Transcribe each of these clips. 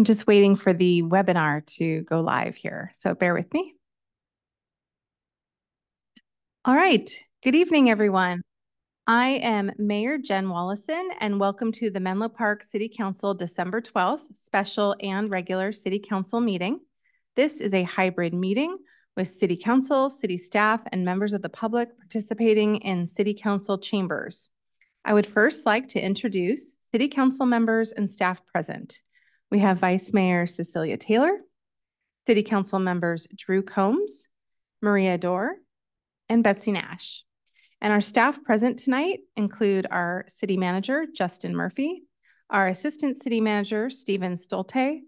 I'm just waiting for the webinar to go live here, so bear with me. All right. Good evening, everyone. I am Mayor Jen Wallison, and welcome to the Menlo Park City Council December 12th special and regular City Council meeting. This is a hybrid meeting with City Council, City staff, and members of the public participating in City Council chambers. I would first like to introduce City Council members and staff present. We have Vice Mayor Cecilia Taylor, City Council members Drew Combs, Maria Doerr, and Betsy Nash. And our staff present tonight include our City Manager, Justin Murphy, our Assistant City Manager, Stephen Stolte,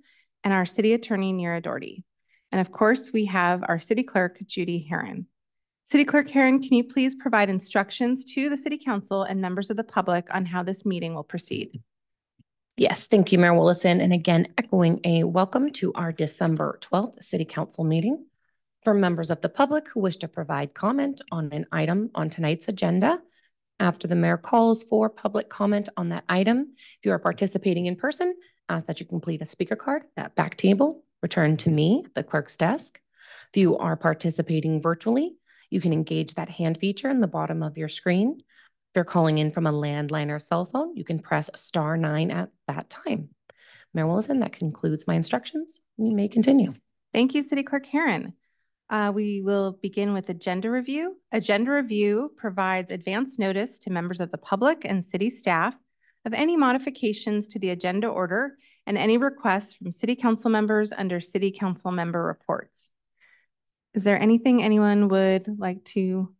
and our City Attorney, Nira Doherty. And of course, we have our City Clerk, Judy Herren. City Clerk Herren, can you please provide instructions to the City Council and members of the public on how this meeting will proceed? Yes, thank you, Mayor Willison. And again, echoing a welcome to our December 12th City Council meeting. For members of the public who wish to provide comment on an item on tonight's agenda, after the mayor calls for public comment on that item, if you are participating in person, ask that you complete a speaker card at back table, return to me, the clerk's desk. If you are participating virtually, you can engage that hand feature in the bottom of your screen if you're calling in from a landline or cell phone, you can press star nine at that time. Mayor Willison, that concludes my instructions. You may continue. Thank you, City Clerk Herren. Uh, we will begin with agenda review. Agenda review provides advance notice to members of the public and city staff of any modifications to the agenda order and any requests from city council members under city council member reports. Is there anything anyone would like to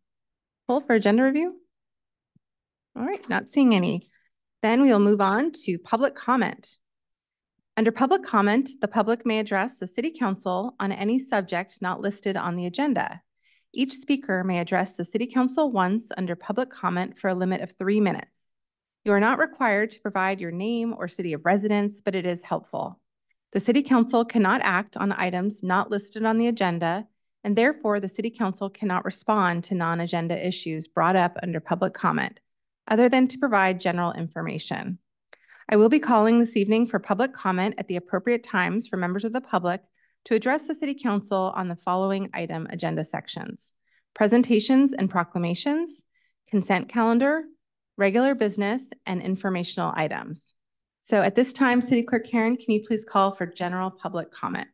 pull for agenda review? All right, not seeing any. Then we will move on to public comment. Under public comment, the public may address the City Council on any subject not listed on the agenda. Each speaker may address the City Council once under public comment for a limit of three minutes. You are not required to provide your name or city of residence, but it is helpful. The City Council cannot act on items not listed on the agenda, and therefore the City Council cannot respond to non-agenda issues brought up under public comment other than to provide general information. I will be calling this evening for public comment at the appropriate times for members of the public to address the City Council on the following item agenda sections. Presentations and proclamations, consent calendar, regular business, and informational items. So at this time, City Clerk Karen, can you please call for general public comment?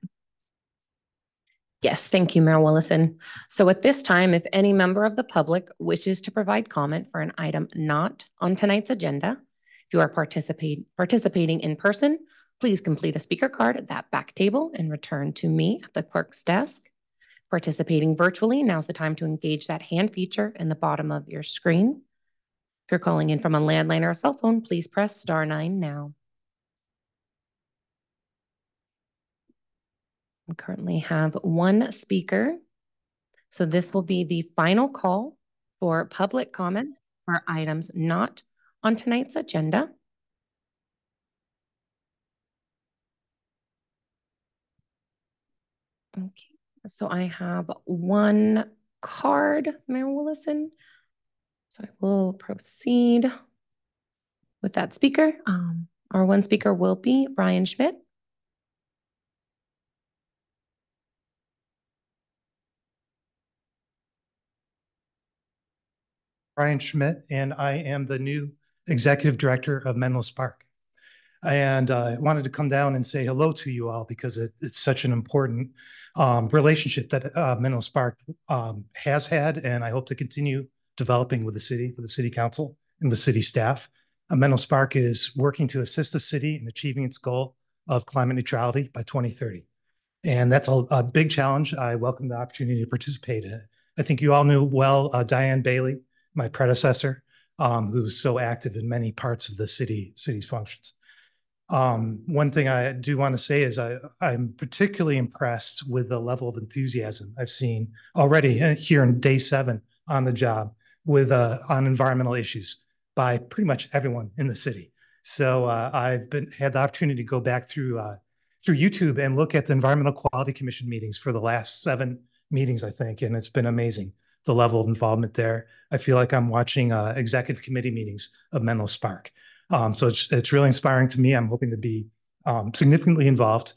Yes, thank you, Mayor Willison. So at this time, if any member of the public wishes to provide comment for an item not on tonight's agenda, if you are participate, participating in person, please complete a speaker card at that back table and return to me at the clerk's desk. Participating virtually, now's the time to engage that hand feature in the bottom of your screen. If you're calling in from a landline or a cell phone, please press star nine now. Currently have one speaker. So this will be the final call for public comment for items not on tonight's agenda. Okay, so I have one card, Mayor Willison. So I will proceed with that speaker. Um, our one speaker will be Brian Schmidt. Brian Schmidt, and I am the new executive director of Menlo Spark. And uh, I wanted to come down and say hello to you all because it, it's such an important um, relationship that uh, Menlo Spark um, has had, and I hope to continue developing with the city, with the city council, and with city staff. Uh, Menlo Spark is working to assist the city in achieving its goal of climate neutrality by 2030. And that's a, a big challenge. I welcome the opportunity to participate in it. I think you all knew well uh, Diane Bailey my predecessor, um, who's so active in many parts of the city city's functions. Um, one thing I do want to say is I, I'm particularly impressed with the level of enthusiasm I've seen already uh, here in day seven on the job with uh, on environmental issues by pretty much everyone in the city. So uh, I've been had the opportunity to go back through uh, through YouTube and look at the Environmental Quality Commission meetings for the last seven meetings, I think, and it's been amazing the level of involvement there. I feel like I'm watching uh, executive committee meetings of Menlo Spark. Um, so it's it's really inspiring to me. I'm hoping to be um, significantly involved.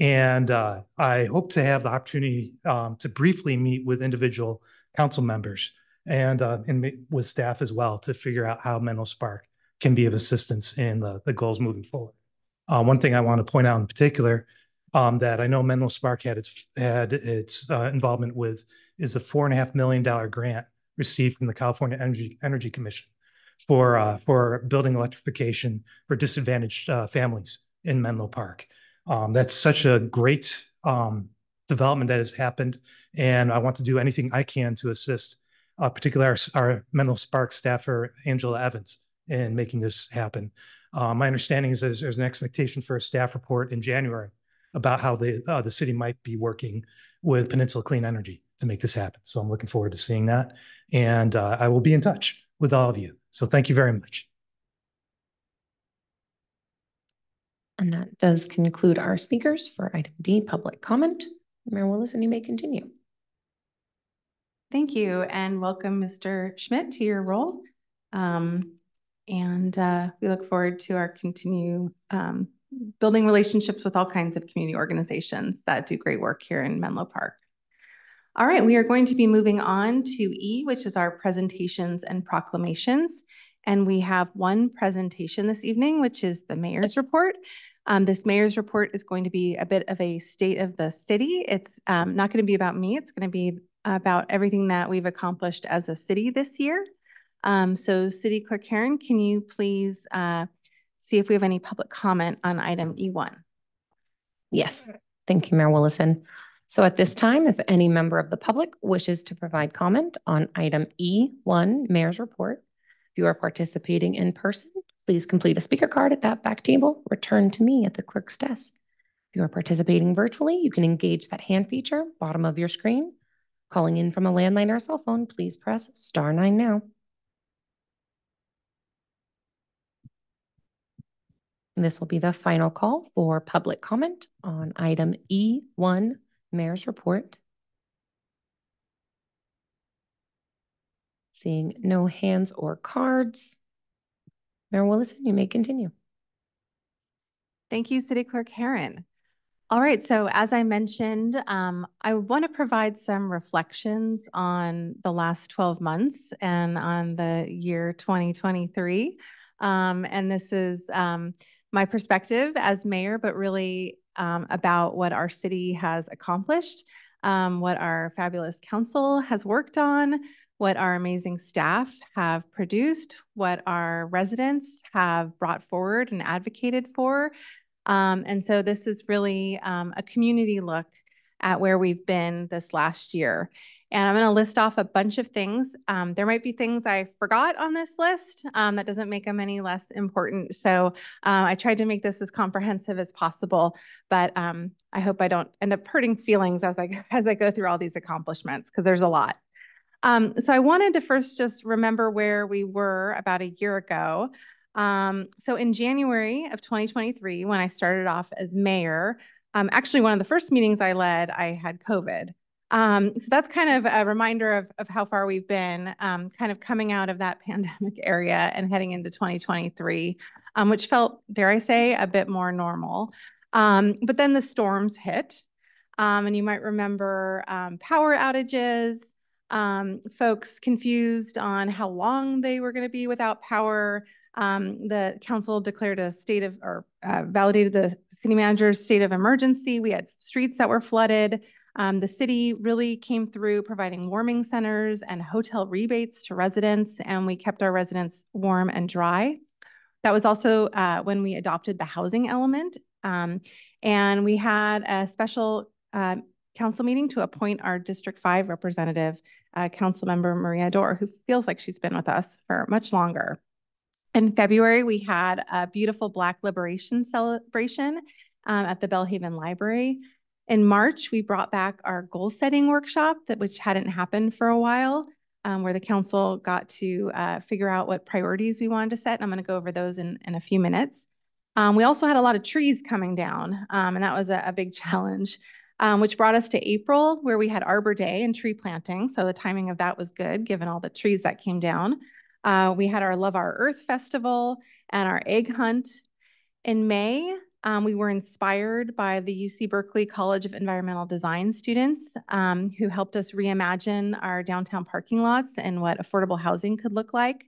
And uh, I hope to have the opportunity um, to briefly meet with individual council members and, uh, and with staff as well to figure out how Menlo Spark can be of assistance in the, the goals moving forward. Uh, one thing I want to point out in particular um, that I know Menlo Spark had its had its uh, involvement with is a four and a half million dollar grant received from the California Energy Energy Commission for uh, for building electrification for disadvantaged uh, families in Menlo Park. Um, that's such a great um, development that has happened, and I want to do anything I can to assist, uh, particularly our, our Menlo Spark staffer Angela Evans in making this happen. Uh, my understanding is there's, there's, an expectation for a staff report in January about how the uh, the city might be working with Peninsula Clean Energy to make this happen. So I'm looking forward to seeing that, and uh, I will be in touch with all of you. So thank you very much. And that does conclude our speakers for item D, public comment. Mayor Willison, you may continue. Thank you and welcome, Mr. Schmidt, to your role. Um, and uh, we look forward to our continue um, building relationships with all kinds of community organizations that do great work here in Menlo Park. All right, we are going to be moving on to E, which is our presentations and proclamations. And we have one presentation this evening, which is the mayor's report. Um, this mayor's report is going to be a bit of a state of the city. It's um, not going to be about me. It's going to be about everything that we've accomplished as a city this year. Um, so City Clerk Karen, can you please uh, see if we have any public comment on item E1? Yes, thank you, Mayor Willison. So at this time, if any member of the public wishes to provide comment on item E1, Mayor's Report, if you are participating in person, please complete a speaker card at that back table, return to me at the clerk's desk. If you are participating virtually, you can engage that hand feature, bottom of your screen. Calling in from a landline or a cell phone, please press star nine now. This will be the final call for public comment on item E1, Mayor's Report. Seeing no hands or cards. Mayor Willison, you may continue. Thank you, City Clerk Herren. All right, so as I mentioned, um, I want to provide some reflections on the last 12 months and on the year 2023. Um, and this is um, my perspective as mayor, but really um, about what our city has accomplished, um, what our fabulous council has worked on, what our amazing staff have produced, what our residents have brought forward and advocated for. Um, and so this is really um, a community look at where we've been this last year. And I'm going to list off a bunch of things. Um, there might be things I forgot on this list. Um, that doesn't make them any less important. So uh, I tried to make this as comprehensive as possible, but um, I hope I don't end up hurting feelings as I, as I go through all these accomplishments because there's a lot. Um, so I wanted to first just remember where we were about a year ago. Um, so in January of 2023, when I started off as mayor, actually one of the first meetings I led, I had COVID. Um, so that's kind of a reminder of, of how far we've been, um, kind of coming out of that pandemic area and heading into 2023, um, which felt, dare I say, a bit more normal. Um, but then the storms hit, um, and you might remember um, power outages, folks confused on how long they were going to be without power. the council declared a state of, or uh, validated the city manager's state of emergency. We had streets that were flooded. Um, the city really came through providing warming centers and hotel rebates to residents, and we kept our residents warm and dry. That was also uh, when we adopted the housing element. Um, and we had a special uh, council meeting to appoint our District 5 representative, uh, Council Member Maria Doerr, who feels like she's been with us for much longer. In February, we had a beautiful Black Liberation celebration um, at the Belle Haven Library. In March, we brought back our goal setting workshop that which hadn't happened for a while, um, where the council got to uh, figure out what priorities we wanted to set. And I'm going to go over those in, in a few minutes. Um, we also had a lot of trees coming down, um, and that was a, a big challenge, um, which brought us to April, where we had Arbor Day and tree planting. So the timing of that was good, given all the trees that came down. Uh, we had our Love Our Earth Festival and our egg hunt. In May, Um, we were inspired by the UC Berkeley College of Environmental Design students um, who helped us reimagine our downtown parking lots and what affordable housing could look like.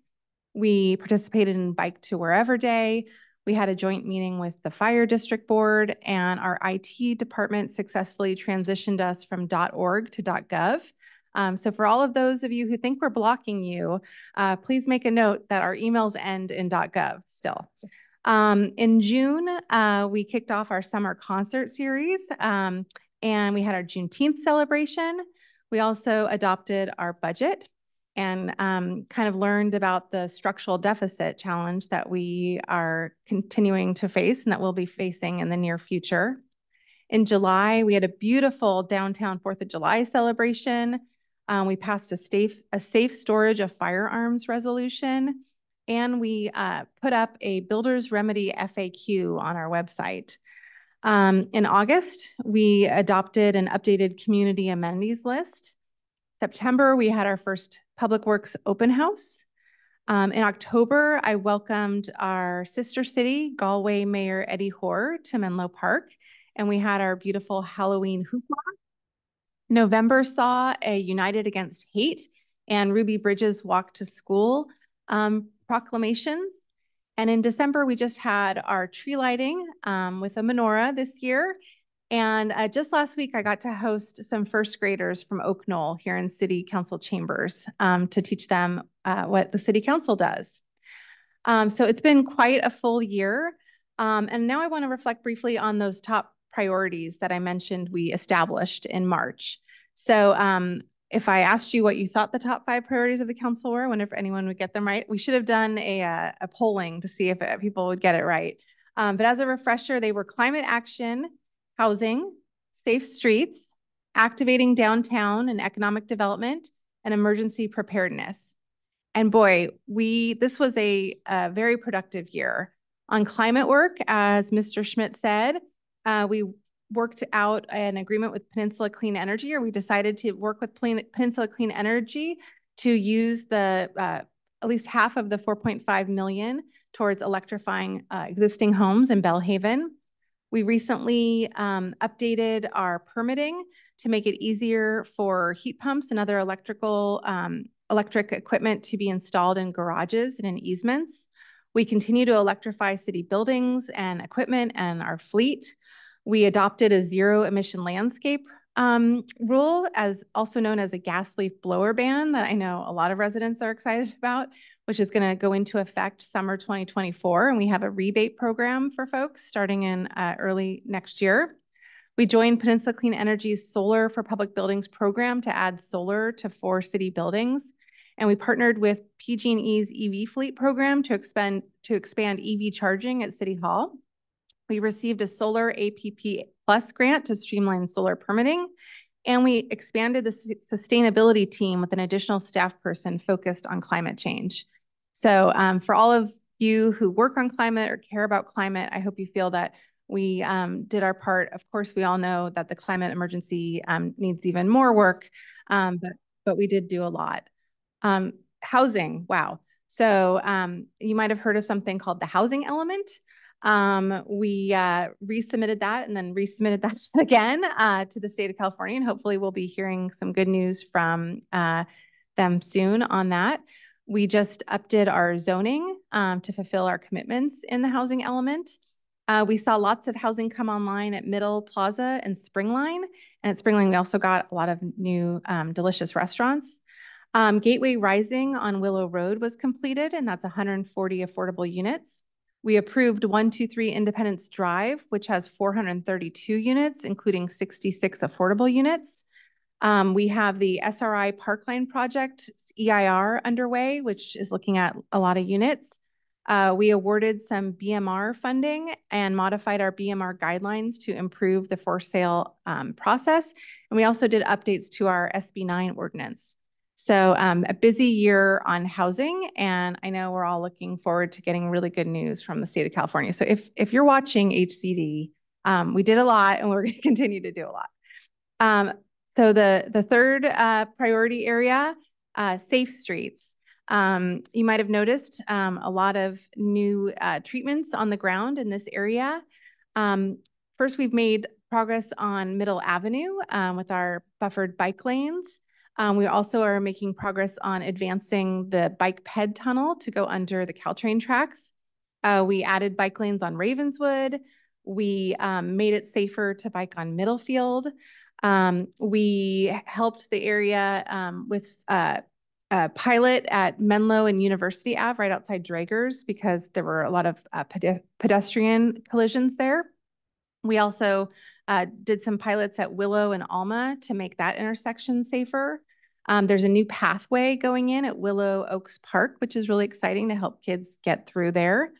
We participated in Bike to Wherever Day. We had a joint meeting with the Fire District Board, and our IT department successfully transitioned us from .org to .gov. Um, so for all of those of you who think we're blocking you, uh, please make a note that our emails end in .gov still. Um, in June, uh, we kicked off our summer concert series um, and we had our Juneteenth celebration. We also adopted our budget and um, kind of learned about the structural deficit challenge that we are continuing to face and that we'll be facing in the near future. In July, we had a beautiful downtown 4th of July celebration. Um, we passed a safe, a safe storage of firearms resolution and we uh, put up a builder's remedy FAQ on our website. Um, in August, we adopted an updated community amenities list. September, we had our first Public Works open house. Um, in October, I welcomed our sister city, Galway Mayor Eddie Hoare, to Menlo Park, and we had our beautiful Halloween hoopla. November saw a United Against Hate and Ruby Bridges Walk to School um, proclamations. And in December, we just had our tree lighting um, with a menorah this year. And uh, just last week, I got to host some first graders from Oak Knoll here in City Council chambers um, to teach them uh, what the City Council does. Um, so it's been quite a full year. Um, and now I want to reflect briefly on those top priorities that I mentioned we established in March. So um, if I asked you what you thought the top five priorities of the council were, I wonder if anyone would get them right. We should have done a, uh, a polling to see if uh, people would get it right. Um, but as a refresher, they were climate action, housing, safe streets, activating downtown and economic development, and emergency preparedness. And boy, we this was a, a very productive year. On climate work, as Mr. Schmidt said, uh, we worked out an agreement with Peninsula Clean Energy, or we decided to work with Peninsula Clean Energy to use the uh, at least half of the 4.5 million towards electrifying uh, existing homes in Belle Haven. We recently um, updated our permitting to make it easier for heat pumps and other electrical um, electric equipment to be installed in garages and in easements. We continue to electrify city buildings and equipment and our fleet. We adopted a zero emission landscape um, rule as also known as a gas leaf blower ban that I know a lot of residents are excited about, which is going to go into effect summer 2024. And we have a rebate program for folks starting in uh, early next year. We joined Peninsula Clean Energy's Solar for Public Buildings program to add solar to four city buildings. And we partnered with PG&E's EV fleet program to expand, to expand EV charging at City Hall. We received a solar APP plus grant to streamline solar permitting. And we expanded the sustainability team with an additional staff person focused on climate change. So um, for all of you who work on climate or care about climate, I hope you feel that we um, did our part. Of course, we all know that the climate emergency um, needs even more work, um, but, but we did do a lot. Um, housing, wow. So um, you might have heard of something called the housing element. Um, we uh, resubmitted that and then resubmitted that again uh, to the state of California, and hopefully we'll be hearing some good news from uh, them soon on that. We just updid our zoning um, to fulfill our commitments in the housing element. Uh, we saw lots of housing come online at Middle Plaza and Springline. And at Springline, we also got a lot of new um, delicious restaurants. Um, Gateway Rising on Willow Road was completed, and that's 140 affordable units. We approved 123 Independence Drive, which has 432 units, including 66 affordable units. Um, we have the SRI Parkline project, EIR underway, which is looking at a lot of units. Uh, we awarded some BMR funding and modified our BMR guidelines to improve the for sale um, process. And we also did updates to our SB9 ordinance. So um, a busy year on housing, and I know we're all looking forward to getting really good news from the state of California. So if if you're watching HCD, um, we did a lot, and we're going to continue to do a lot. Um, so the the third uh, priority area, uh, safe streets. Um, you might have noticed um, a lot of new uh, treatments on the ground in this area. Um, first, we've made progress on Middle Avenue with our buffered bike lanes. Um, we also are making progress on advancing the bike ped tunnel to go under the Caltrain tracks. Uh, we added bike lanes on Ravenswood. We um, made it safer to bike on Middlefield. Um, we helped the area um, with uh, a pilot at Menlo and University Ave right outside Draeger's because there were a lot of uh, pedestrian collisions there. We also uh, did some pilots at Willow and Alma to make that intersection safer. Um, there's a new pathway going in at Willow Oaks Park, which is really exciting to help kids get through there.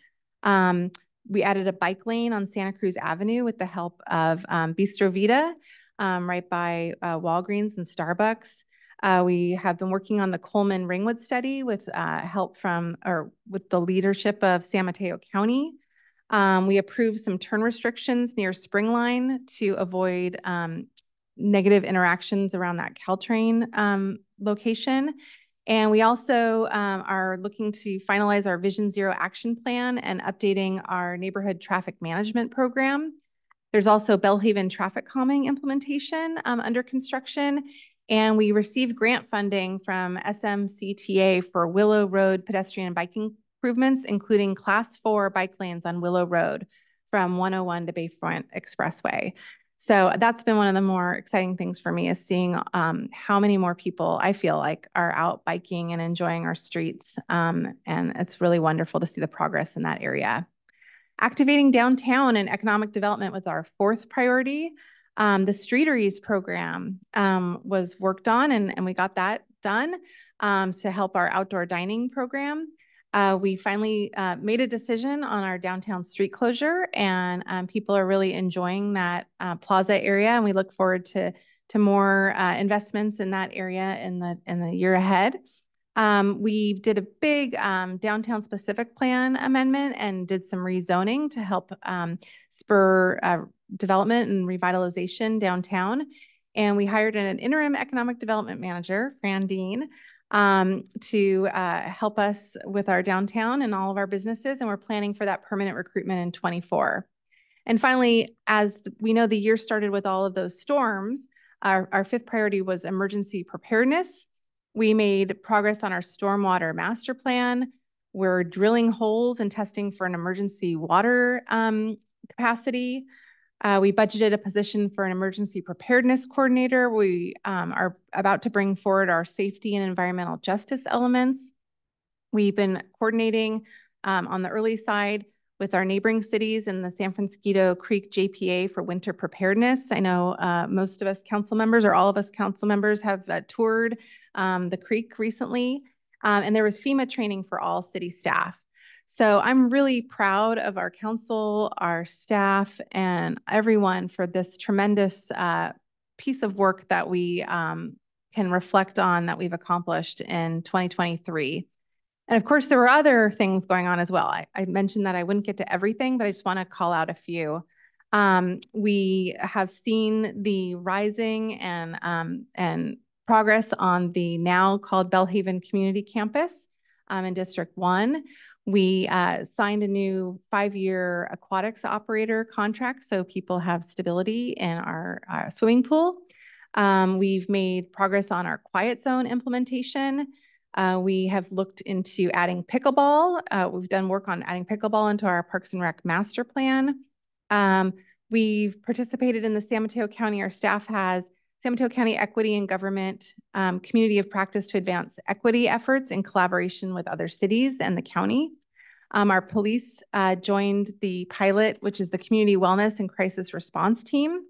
Um, we added a bike lane on Santa Cruz Avenue with the help of um, Bistro Vida, um, right by uh, Walgreens and Starbucks. Uh, we have been working on the Coleman Ringwood study with uh, help from or with the leadership of San Mateo County. Um, we approved some turn restrictions near Springline to avoid um, negative interactions around that Caltrain um, location. And we also um, are looking to finalize our Vision Zero action plan and updating our neighborhood traffic management program. There's also Belle Haven traffic calming implementation um, under construction. And we received grant funding from SMCTA for Willow Road pedestrian and biking improvements, including class four bike lanes on Willow Road from 101 to Bayfront Expressway. So that's been one of the more exciting things for me is seeing um, how many more people I feel like are out biking and enjoying our streets. Um, and it's really wonderful to see the progress in that area. Activating downtown and economic development was our fourth priority. Um, the Streeteries program um, was worked on and, and we got that done um, to help our outdoor dining program. Uh, we finally uh, made a decision on our downtown street closure, and um, people are really enjoying that uh, plaza area. And we look forward to to more uh, investments in that area in the in the year ahead. Um, we did a big um, downtown specific plan amendment and did some rezoning to help um, spur uh, development and revitalization downtown. And we hired an interim economic development manager, Fran Dean, um, to uh, help us with our downtown and all of our businesses. And we're planning for that permanent recruitment in 24. And finally, as we know, the year started with all of those storms. Our, our fifth priority was emergency preparedness. We made progress on our stormwater master plan. We're drilling holes and testing for an emergency water um, capacity. Uh, we budgeted a position for an emergency preparedness coordinator. We um, are about to bring forward our safety and environmental justice elements. We've been coordinating um, on the early side with our neighboring cities and the San Francisquito Creek JPA for winter preparedness. I know uh, most of us council members or all of us council members have uh, toured um, the creek recently. Um, and there was FEMA training for all city staff. So I'm really proud of our council, our staff, and everyone for this tremendous uh, piece of work that we um, can reflect on that we've accomplished in 2023. And of course, there were other things going on as well. I, I mentioned that I wouldn't get to everything, but I just want to call out a few. Um, we have seen the rising and um, and progress on the now called Belle Haven Community Campus um, in District 1. We uh, signed a new five-year aquatics operator contract so people have stability in our, our swimming pool. Um, we've made progress on our quiet zone implementation. Uh, we have looked into adding pickleball. Uh, we've done work on adding pickleball into our Parks and Rec master plan. Um, we've participated in the San Mateo County, our staff has San Mateo County Equity and Government um, Community of Practice to advance equity efforts in collaboration with other cities and the county. Um, our police uh, joined the pilot, which is the Community Wellness and Crisis Response Team.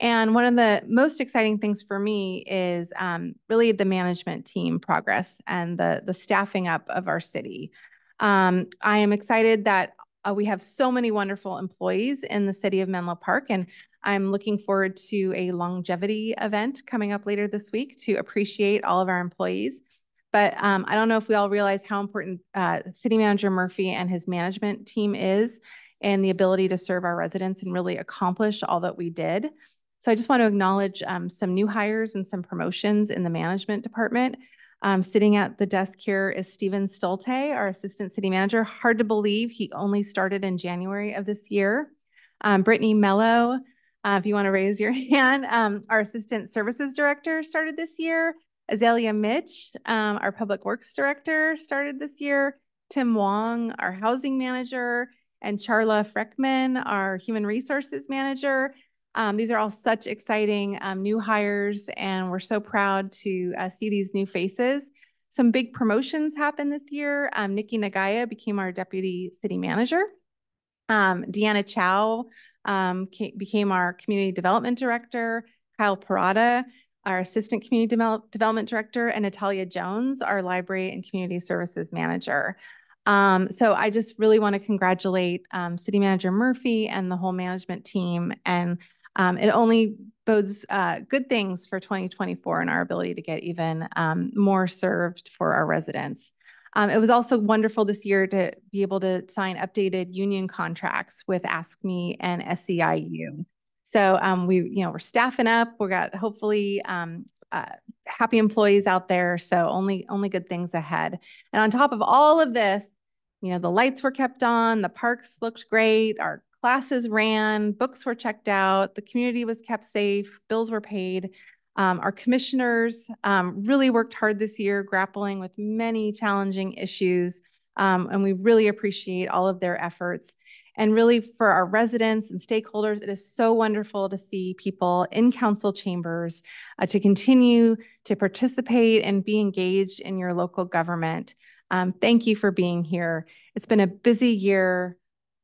And one of the most exciting things for me is um, really the management team progress and the, the staffing up of our city. Um, I am excited that uh, we have so many wonderful employees in the city of Menlo Park, and I'm looking forward to a longevity event coming up later this week to appreciate all of our employees. But um, I don't know if we all realize how important uh, City Manager Murphy and his management team is and the ability to serve our residents and really accomplish all that we did. So I just want to acknowledge um, some new hires and some promotions in the management department. Um, sitting at the desk here is Steven Stolte, our Assistant City Manager. Hard to believe he only started in January of this year. Um, Brittany Mello, uh, if you want to raise your hand, um, our Assistant Services Director started this year. Azalea Mitch, um, our Public Works Director started this year. Tim Wong, our Housing Manager, and Charla Freckman, our Human Resources Manager. Um, these are all such exciting um, new hires, and we're so proud to uh, see these new faces. Some big promotions happened this year. Um, Nikki Nagaya became our Deputy City Manager. Um, Deanna Chow um, became our Community Development Director. Kyle Perata, our Assistant Community De Development Director, and Natalia Jones, our Library and Community Services Manager. Um, so I just really want to congratulate um, City Manager Murphy and the whole management team. And um, it only bodes uh, good things for 2024 and our ability to get even um, more served for our residents. Um, it was also wonderful this year to be able to sign updated union contracts with AFSCME and SEIU. So um, we, you know, we're staffing up. We got hopefully um, uh, happy employees out there. So only only good things ahead. And on top of all of this, you know, the lights were kept on, the parks looked great, our classes ran, books were checked out, the community was kept safe, bills were paid. Um, our commissioners um, really worked hard this year, grappling with many challenging issues, um, and we really appreciate all of their efforts. And really, for our residents and stakeholders, it is so wonderful to see people in council chambers uh, to continue to participate and be engaged in your local government. Um, thank you for being here. It's been a busy year.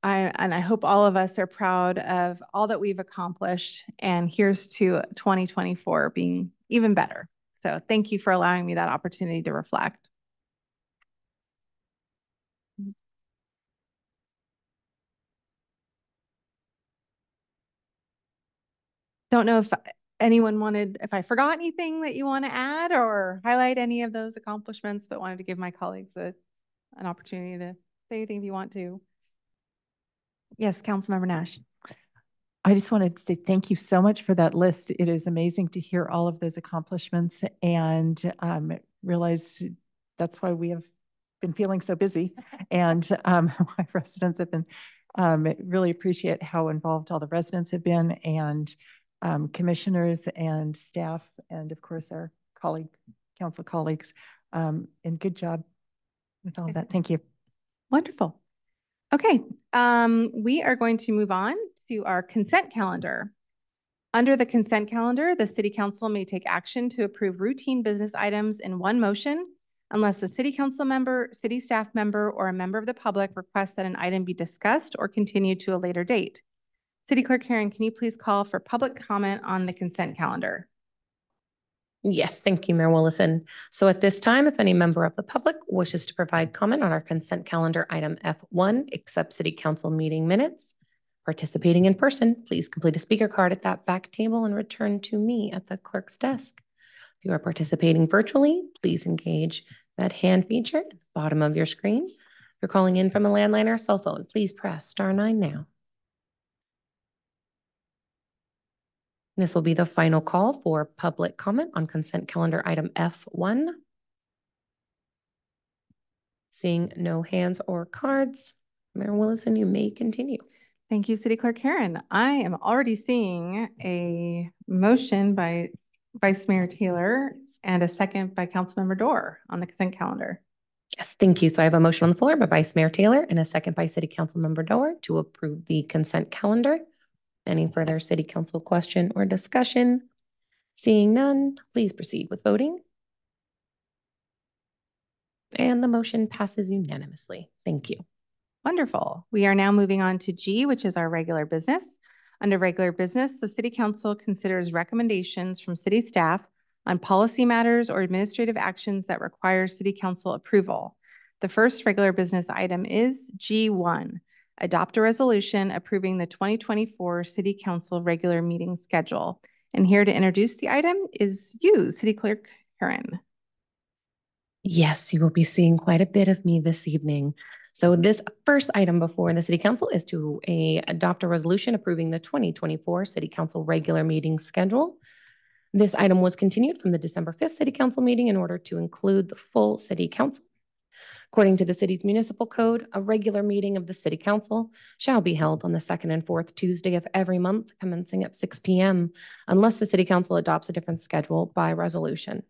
I, and I hope all of us are proud of all that we've accomplished. And here's to 2024 being even better. So thank you for allowing me that opportunity to reflect. Don't know if anyone wanted, if I forgot anything that you want to add or highlight any of those accomplishments, but wanted to give my colleagues a, an opportunity to say anything if you want to. Yes, Councilmember Nash. I just wanted to say thank you so much for that list. It is amazing to hear all of those accomplishments and um, realize that's why we have been feeling so busy and um, my residents have been um, really appreciate how involved all the residents have been and um, commissioners and staff, and of course our colleague, council colleagues. Um, and good job with all of that. Thank you. Wonderful. Okay, um, we are going to move on to our consent calendar. Under the consent calendar, the city council may take action to approve routine business items in one motion unless a city council member, city staff member, or a member of the public requests that an item be discussed or continued to a later date. City Clerk Herren, can you please call for public comment on the consent calendar? Yes, thank you, Mayor Willison. So at this time, if any member of the public wishes to provide comment on our consent calendar item F1, accept city council meeting minutes, participating in person, please complete a speaker card at that back table and return to me at the clerk's desk. If you are participating virtually, please engage that hand feature at the bottom of your screen. If you're calling in from a landline or cell phone, please press star nine now. This will be the final call for public comment on consent calendar item F1. Seeing no hands or cards, Mayor Willison, you may continue. Thank you, City Clerk Karen. I am already seeing a motion by Vice Mayor Taylor and a second by Councilmember Doerr on the consent calendar. Yes, thank you. So I have a motion on the floor by Vice Mayor Taylor and a second by City Council Member Doerr to approve the consent calendar. Any further city council question or discussion? Seeing none, please proceed with voting. And the motion passes unanimously. Thank you. Wonderful. We are now moving on to G, which is our regular business. Under regular business, the City Council considers recommendations from city staff on policy matters or administrative actions that require City Council approval. The first regular business item is G1, adopt a resolution approving the 2024 City Council regular meeting schedule. And here to introduce the item is you, City Clerk Herren. Yes, you will be seeing quite a bit of me this evening. So this first item before the City Council is to a, adopt a resolution approving the 2024 City Council regular meeting schedule. This item was continued from the December 5th City Council meeting in order to include the full City Council. According to the city's municipal code, a regular meeting of the city council shall be held on the second and fourth Tuesday of every month commencing at six P M unless the city council adopts a different schedule by resolution.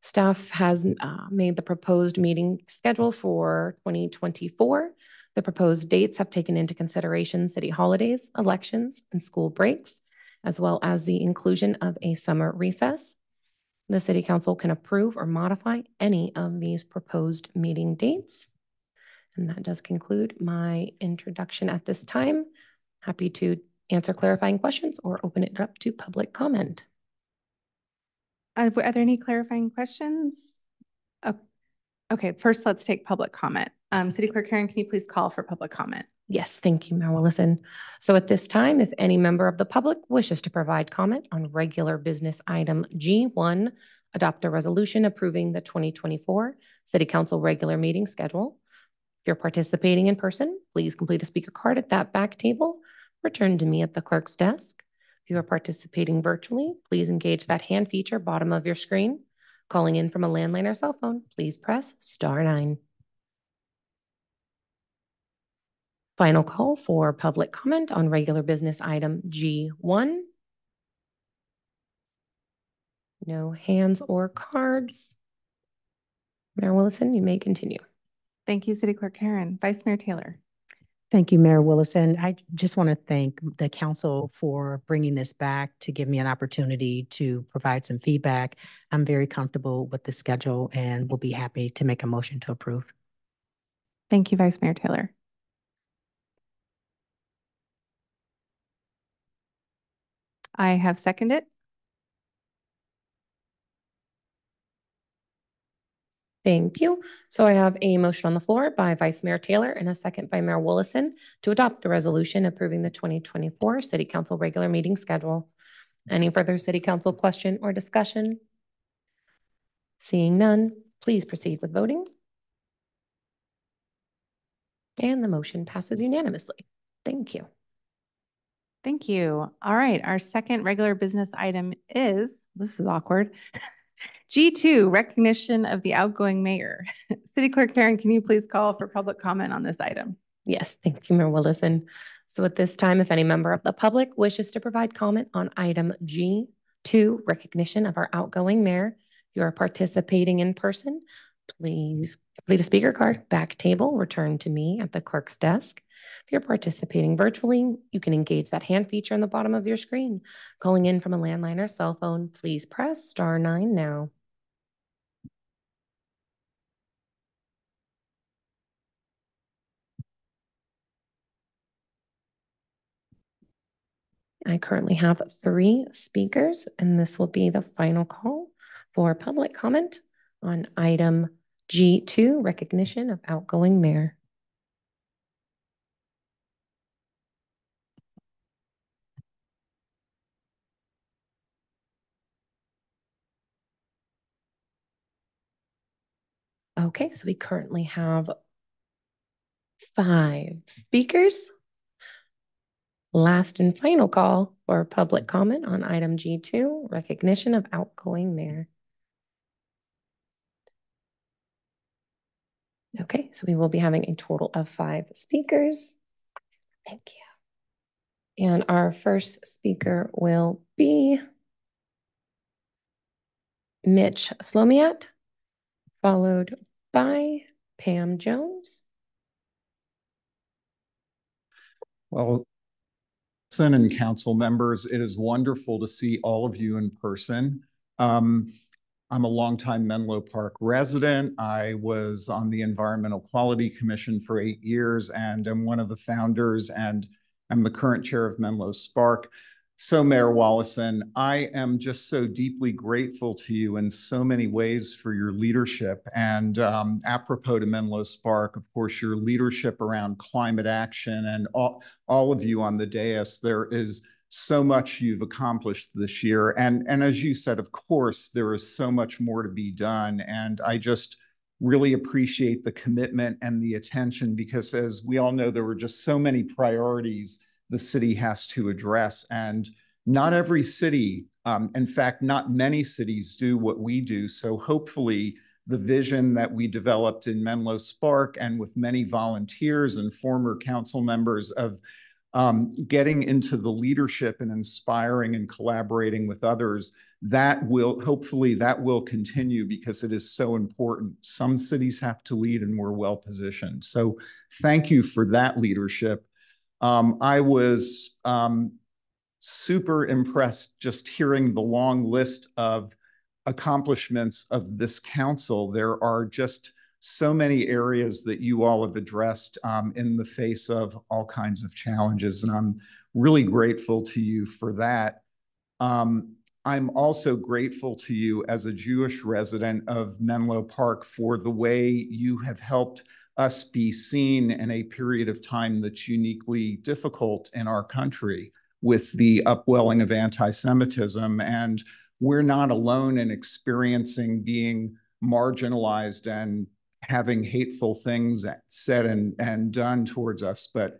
Staff has uh, made the proposed meeting schedule for twenty twenty-four. The proposed dates have taken into consideration city holidays, elections, and school breaks, as well as the inclusion of a summer recess. The city council can approve or modify any of these proposed meeting dates. And that does conclude my introduction at this time. Happy to answer clarifying questions or open it up to public comment. Uh, Are there any clarifying questions? Oh, Okay, first let's take public comment. Um, City Clerk Karen, can you please call for public comment? Yes, thank you, Mayor Willison. So at this time, if any member of the public wishes to provide comment on regular business item G1, adopt a resolution approving the 2024 City Council regular meeting schedule. If you're participating in person, please complete a speaker card at that back table. Return to me at the clerk's desk. If you are participating virtually, please engage that hand feature bottom of your screen. Calling in from a landline or cell phone, please press star nine. Final call for public comment on regular business item G1. No hands or cards. Mayor Willison, you may continue. Thank you, City Clerk Karen. Vice Mayor Taylor. Thank you, Mayor Willison. I just want to thank the council for bringing this back to give me an opportunity to provide some feedback. I'm very comfortable with the schedule and will be happy to make a motion to approve. Thank you, Vice Mayor Taylor. I have seconded. Thank you. So I have a motion on the floor by Vice Mayor Taylor and a second by Mayor Willison to adopt the resolution approving the 2024 City Council regular meeting schedule. Any further City Council question or discussion? Seeing none, please proceed with voting. And the motion passes unanimously. Thank you. Thank you. All right, our second regular business item is, this is awkward. G2, recognition of the outgoing mayor. City Clerk Karen, can you please call for public comment on this item? Yes, thank you, Mayor Willison. So at this time, if any member of the public wishes to provide comment on item G2, recognition of our outgoing mayor, you are participating in person, please complete a speaker card, back table, return to me at the clerk's desk. If you're participating virtually, you can engage that hand feature on the bottom of your screen. Calling in from a landline or cell phone, please press star nine now. I currently have three speakers, and this will be the final call for public comment on item G2, recognition of outgoing mayor. Okay, so we currently have five speakers. Last and final call for public comment on item G2, recognition of outgoing mayor. Okay, so we will be having a total of five speakers. Thank you. And our first speaker will be Mitch Slomiak, followed by Pam Jones. Well, and council members, it is wonderful to see all of you in person. Um, I'm a longtime Menlo Park resident. I was on the Environmental Quality Commission for eight years and I'm one of the founders and I'm the current chair of Menlo Spark. So Mayor Wallison, I am just so deeply grateful to you in so many ways for your leadership and um, apropos to Menlo Spark, of course, your leadership around climate action and all, all of you on the dais, there is so much you've accomplished this year. And, and as you said, of course, there is so much more to be done. And I just really appreciate the commitment and the attention because as we all know, there were just so many priorities the city has to address. And not every city, um, in fact, not many cities do what we do. So hopefully the vision that we developed in Menlo Spark and with many volunteers and former council members of um, getting into the leadership and inspiring and collaborating with others, that will, hopefully that will continue because it is so important. Some cities have to lead and we're well positioned. So thank you for that leadership. Um, I was um, super impressed just hearing the long list of accomplishments of this council. There are just so many areas that you all have addressed um, in the face of all kinds of challenges, and I'm really grateful to you for that. Um, I'm also grateful to you as a Jewish resident of Menlo Park for the way you have helped us be seen in a period of time that's uniquely difficult in our country with the upwelling of anti-Semitism. And we're not alone in experiencing being marginalized and having hateful things said and, and done towards us. But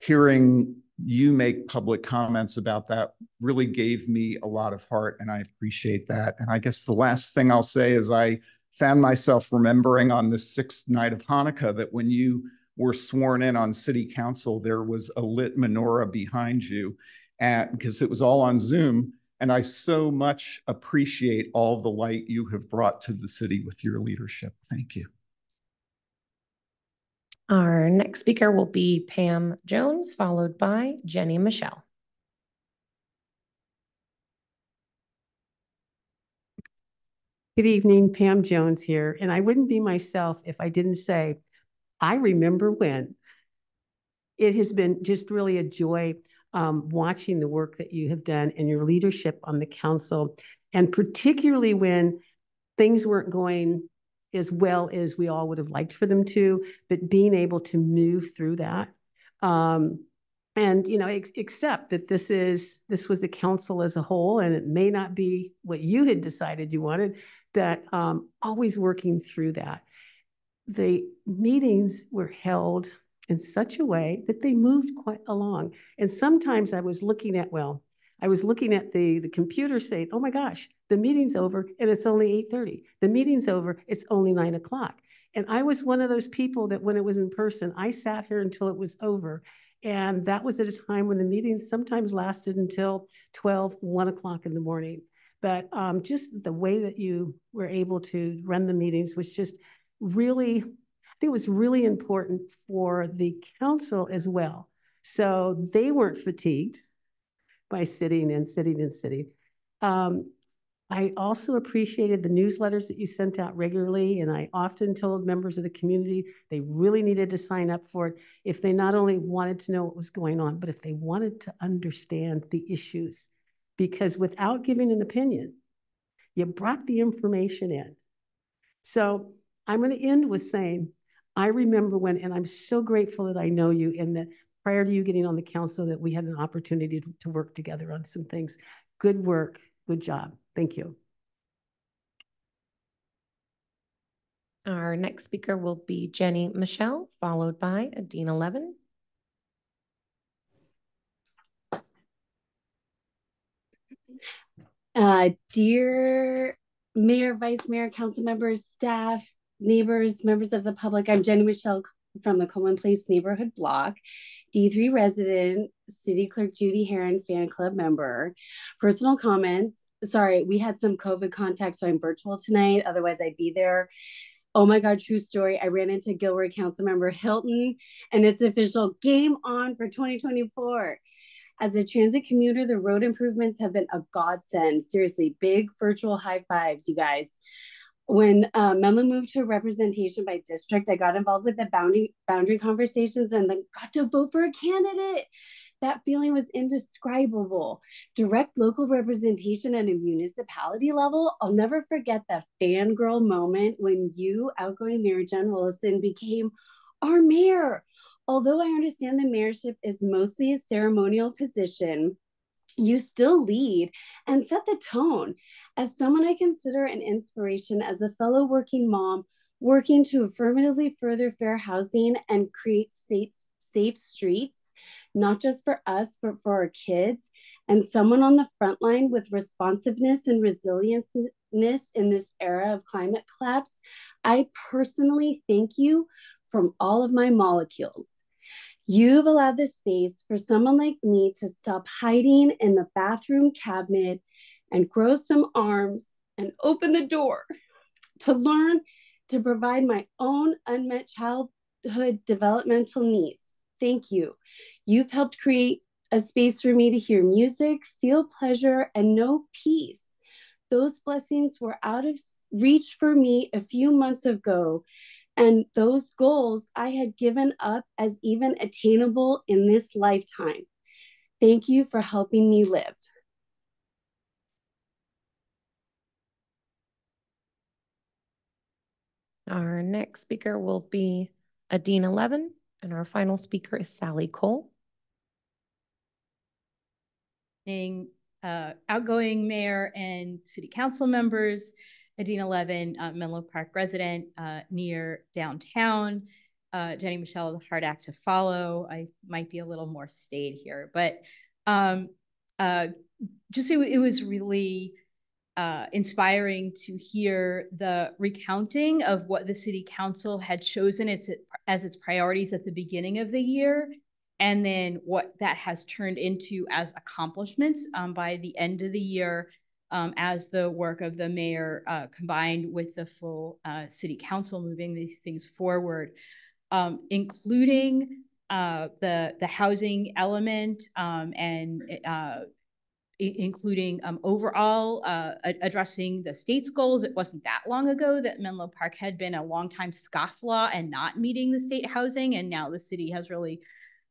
hearing you make public comments about that really gave me a lot of heart and I appreciate that. And I guess the last thing I'll say is I found myself remembering on the sixth night of Hanukkah that when you were sworn in on city council, there was a lit menorah behind you and because it was all on Zoom. And I so much appreciate all the light you have brought to the city with your leadership. Thank you. Our next speaker will be Pam Jones, followed by Jenny Michelle. Good evening, Pam Jones here. And I wouldn't be myself if I didn't say, I remember when. It has been just really a joy um, watching the work that you have done and your leadership on the council, and particularly when things weren't going as well as we all would have liked for them to, but being able to move through that. Um, and you know accept that this is this was the council as a whole and it may not be what you had decided you wanted That um, always working through that the meetings were held in such a way that they moved quite along. And sometimes I was looking at, well, I was looking at the, the computer saying, oh my gosh, the meeting's over and it's only 8.30. The meeting's over, it's only nine o'clock. And I was one of those people that when it was in person, I sat here until it was over. And that was at a time when the meetings sometimes lasted until 12, 1 o'clock in the morning. But um, just the way that you were able to run the meetings was just really I think it was really important for the council as well. So they weren't fatigued by sitting and sitting and sitting. Um, I also appreciated the newsletters that you sent out regularly, and I often told members of the community they really needed to sign up for it if they not only wanted to know what was going on, but if they wanted to understand the issues. Because without giving an opinion, you brought the information in. So I'm going to end with saying I remember when, and I'm so grateful that I know you and that prior to you getting on the council that we had an opportunity to, to work together on some things. Good work, good job. Thank you. Our next speaker will be Jenny Michelle, followed by Adina Levin. Uh, dear Mayor, Vice Mayor, council members, staff, neighbors, members of the public. I'm Jenny Michelle from the Coleman Place neighborhood block, D3 resident, City Clerk Judy Herren fan club member. Personal comments. Sorry, we had some COVID contact, so I'm virtual tonight. Otherwise, I'd be there. Oh my God, true story. I ran into Gilroy Council Member Hilton, and it's official game on for 2024. As a transit commuter, the road improvements have been a godsend. Seriously, big virtual high fives, you guys when uh, Menlo moved to representation by district, I got involved with the boundary boundary conversations and then got to vote for a candidate. That feeling was indescribable. Direct local representation at a municipality level. I'll never forget that fangirl moment when you, outgoing Mayor Jen Wolosin, became our mayor. Although I understand the mayorship is mostly a ceremonial position, you still lead and set the tone. As someone I consider an inspiration as a fellow working mom, working to affirmatively further fair housing and create safe, safe streets, not just for us, but for our kids, and someone on the front line with responsiveness and resilienceness in this era of climate collapse, I personally thank you from all of my molecules. You've allowed the space for someone like me to stop hiding in the bathroom cabinet and grow some arms and open the door to learn to provide my own unmet childhood developmental needs. Thank you. You've helped create a space for me to hear music, feel pleasure, and know peace. Those blessings were out of reach for me a few months ago, and those goals I had given up as even attainable in this lifetime. Thank you for helping me live. Our next speaker will be Adina Levin, and our final speaker is Sally Cole. uh, outgoing mayor and city council members, Adina Levin, uh, Menlo Park resident uh, near downtown. Uh, Jenny Michelle, the hard act to follow. I might be a little more staid here, but um, uh, just it, it was really uh, inspiring to hear the recounting of what the city council had chosen its, as its priorities at the beginning of the year and then what that has turned into as accomplishments um, by the end of the year um, as the work of the mayor uh, combined with the full uh, city council moving these things forward, um, including uh, the the housing element um, and uh, including um, overall uh, addressing the state's goals. It wasn't that long ago that Menlo Park had been a longtime scofflaw and not meeting the state housing, and now the city has really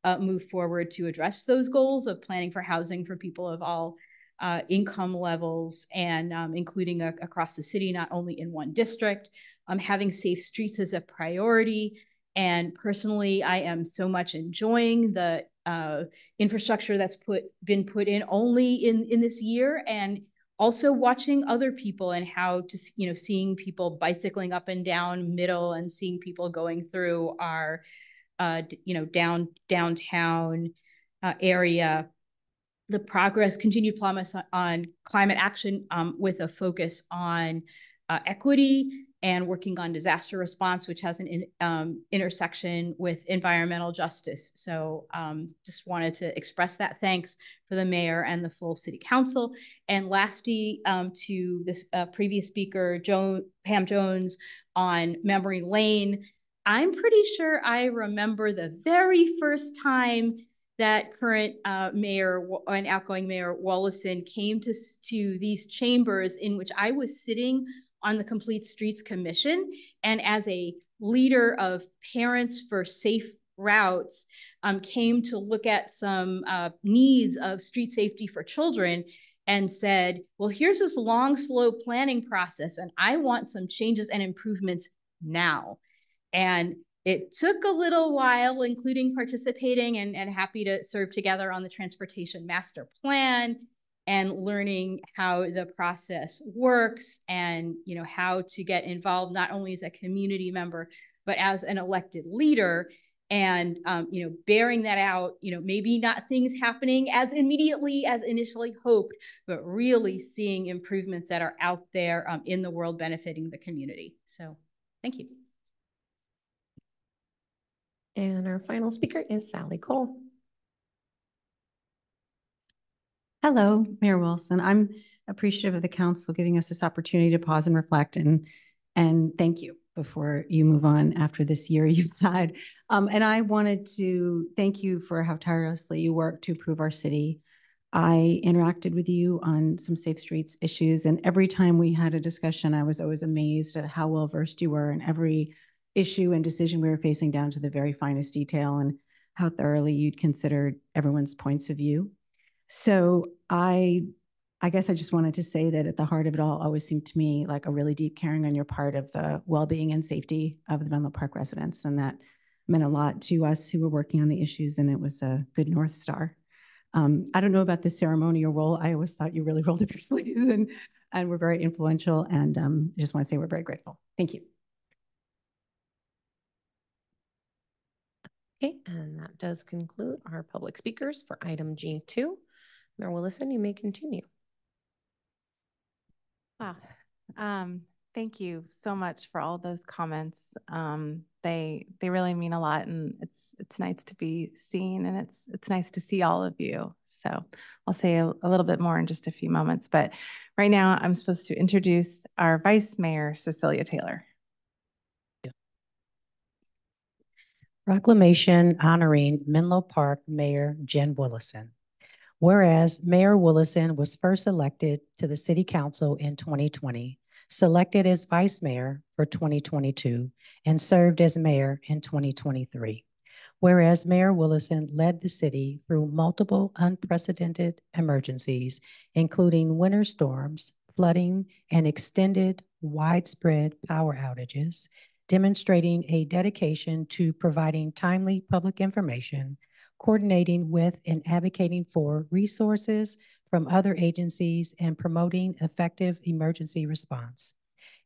uh, move forward to address those goals of planning for housing for people of all uh, income levels and um, including a, across the city, not only in one district. Um, having safe streets as a priority. And personally, I am so much enjoying the uh, infrastructure that's put been put in only in, in this year and also watching other people and how to, you know, seeing people bicycling up and down middle and seeing people going through our uh, you know, down downtown uh, area. The progress, continued promise on, climate action um, with a focus on uh, equity and working on disaster response, which has an in, um, intersection with environmental justice. So um, just wanted to express that thanks for the mayor and the full city council. And lastly, um, to this uh, previous speaker, Joan, Pam Jones on Memory Lane, I'm pretty sure I remember the very first time that current uh, mayor and outgoing mayor Wolosin came to, to these chambers in which I was sitting on the Complete Streets Commission. And as a leader of Parents for Safe Routes, um, came to look at some uh, needs of street safety for children and said, well, here's this long, slow planning process, and I want some changes and improvements now. And it took a little while, including participating and, and happy to serve together on the transportation master plan and learning how the process works and you know how to get involved not only as a community member but as an elected leader and um, you know bearing that out you know maybe not things happening as immediately as initially hoped but really seeing improvements that are out there um, in the world benefiting the community so thank you and our final speaker is Sally Cole. Hello, Mayor Wolosin. I'm appreciative of the council giving us this opportunity to pause and reflect and and thank you before you move on after this year you've had. Um, and I wanted to thank you for how tirelessly you work to improve our city. I interacted with you on some safe streets issues, and every time we had a discussion, I was always amazed at how well versed you were in every issue and decision we were facing down to the very finest detail and how thoroughly you'd considered everyone's points of view. So I I guess I just wanted to say that at the heart of it all always seemed to me like a really deep caring on your part of the well-being and safety of the Menlo Park residents. And that meant a lot to us who were working on the issues and it was a good North Star. Um, I don't know about the ceremonial role. I always thought you really rolled up your sleeves and, and were very influential. And um, I just want to say we're very grateful. Thank you. Okay, and that does conclude our public speakers for item G2. Mayor Wolosin, you may continue. Wow. Um, thank you so much for all those comments. Um, they, they really mean a lot and it's, it's nice to be seen and it's, it's nice to see all of you. So I'll say a, a little bit more in just a few moments, but right now I'm supposed to introduce our Vice Mayor, Cecilia Taylor. Proclamation honoring Menlo Park Mayor Jen Wolosin. Whereas Mayor Wolosin was first elected to the City Council in 2020, selected as Vice Mayor for 2022, and served as Mayor in 2023. Whereas Mayor Wolosin led the city through multiple unprecedented emergencies, including winter storms, flooding, and extended widespread power outages, demonstrating a dedication to providing timely public information, coordinating with and advocating for resources from other agencies, and promoting effective emergency response.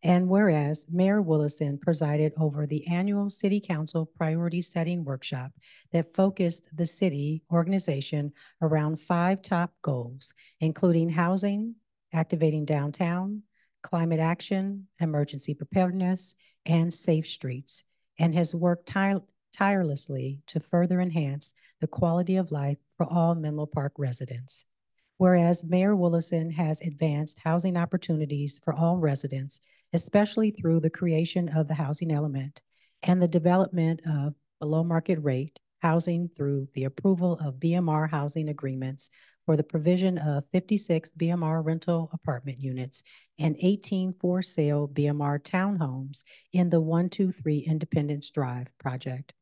And whereas Mayor Wolosin presided over the annual City Council Priority Setting Workshop that focused the city organization around five top goals, including housing, activating downtown, climate action, emergency preparedness, and safe streets, and has worked tire tirelessly to further enhance the quality of life for all Menlo Park residents. Whereas Mayor Wolosin has advanced housing opportunities for all residents, especially through the creation of the housing element and the development of below market rate housing through the approval of BMR housing agreements for the provision of 56 BMR rental apartment units and 18 for sale BMR townhomes in the 123 Independence Drive project.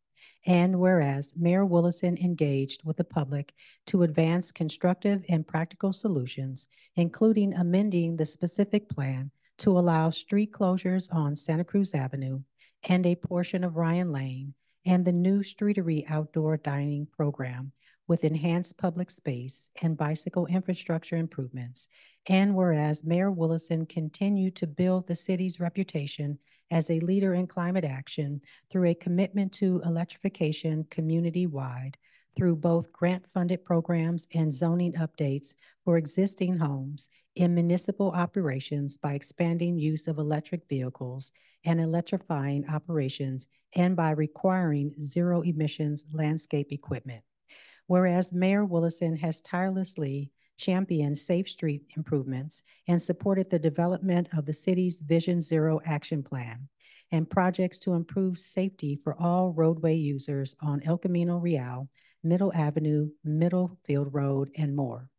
And whereas Mayor Wolosin engaged with the public to advance constructive and practical solutions, including amending the specific plan to allow street closures on Santa Cruz Avenue and a portion of Ryan Lane, and the new Streetery outdoor dining program with enhanced public space and bicycle infrastructure improvements. And whereas Mayor Wolosin continued to build the city's reputation as a leader in climate action through a commitment to electrification community-wide through both grant-funded programs and zoning updates for existing homes in municipal operations by expanding use of electric vehicles and electrifying operations and by requiring zero emissions landscape equipment. Whereas Mayor Wolosin has tirelessly championed safe street improvements and supported the development of the city's Vision Zero Action Plan and projects to improve safety for all roadway users on El Camino Real, Middle Avenue, Middlefield Road, and more.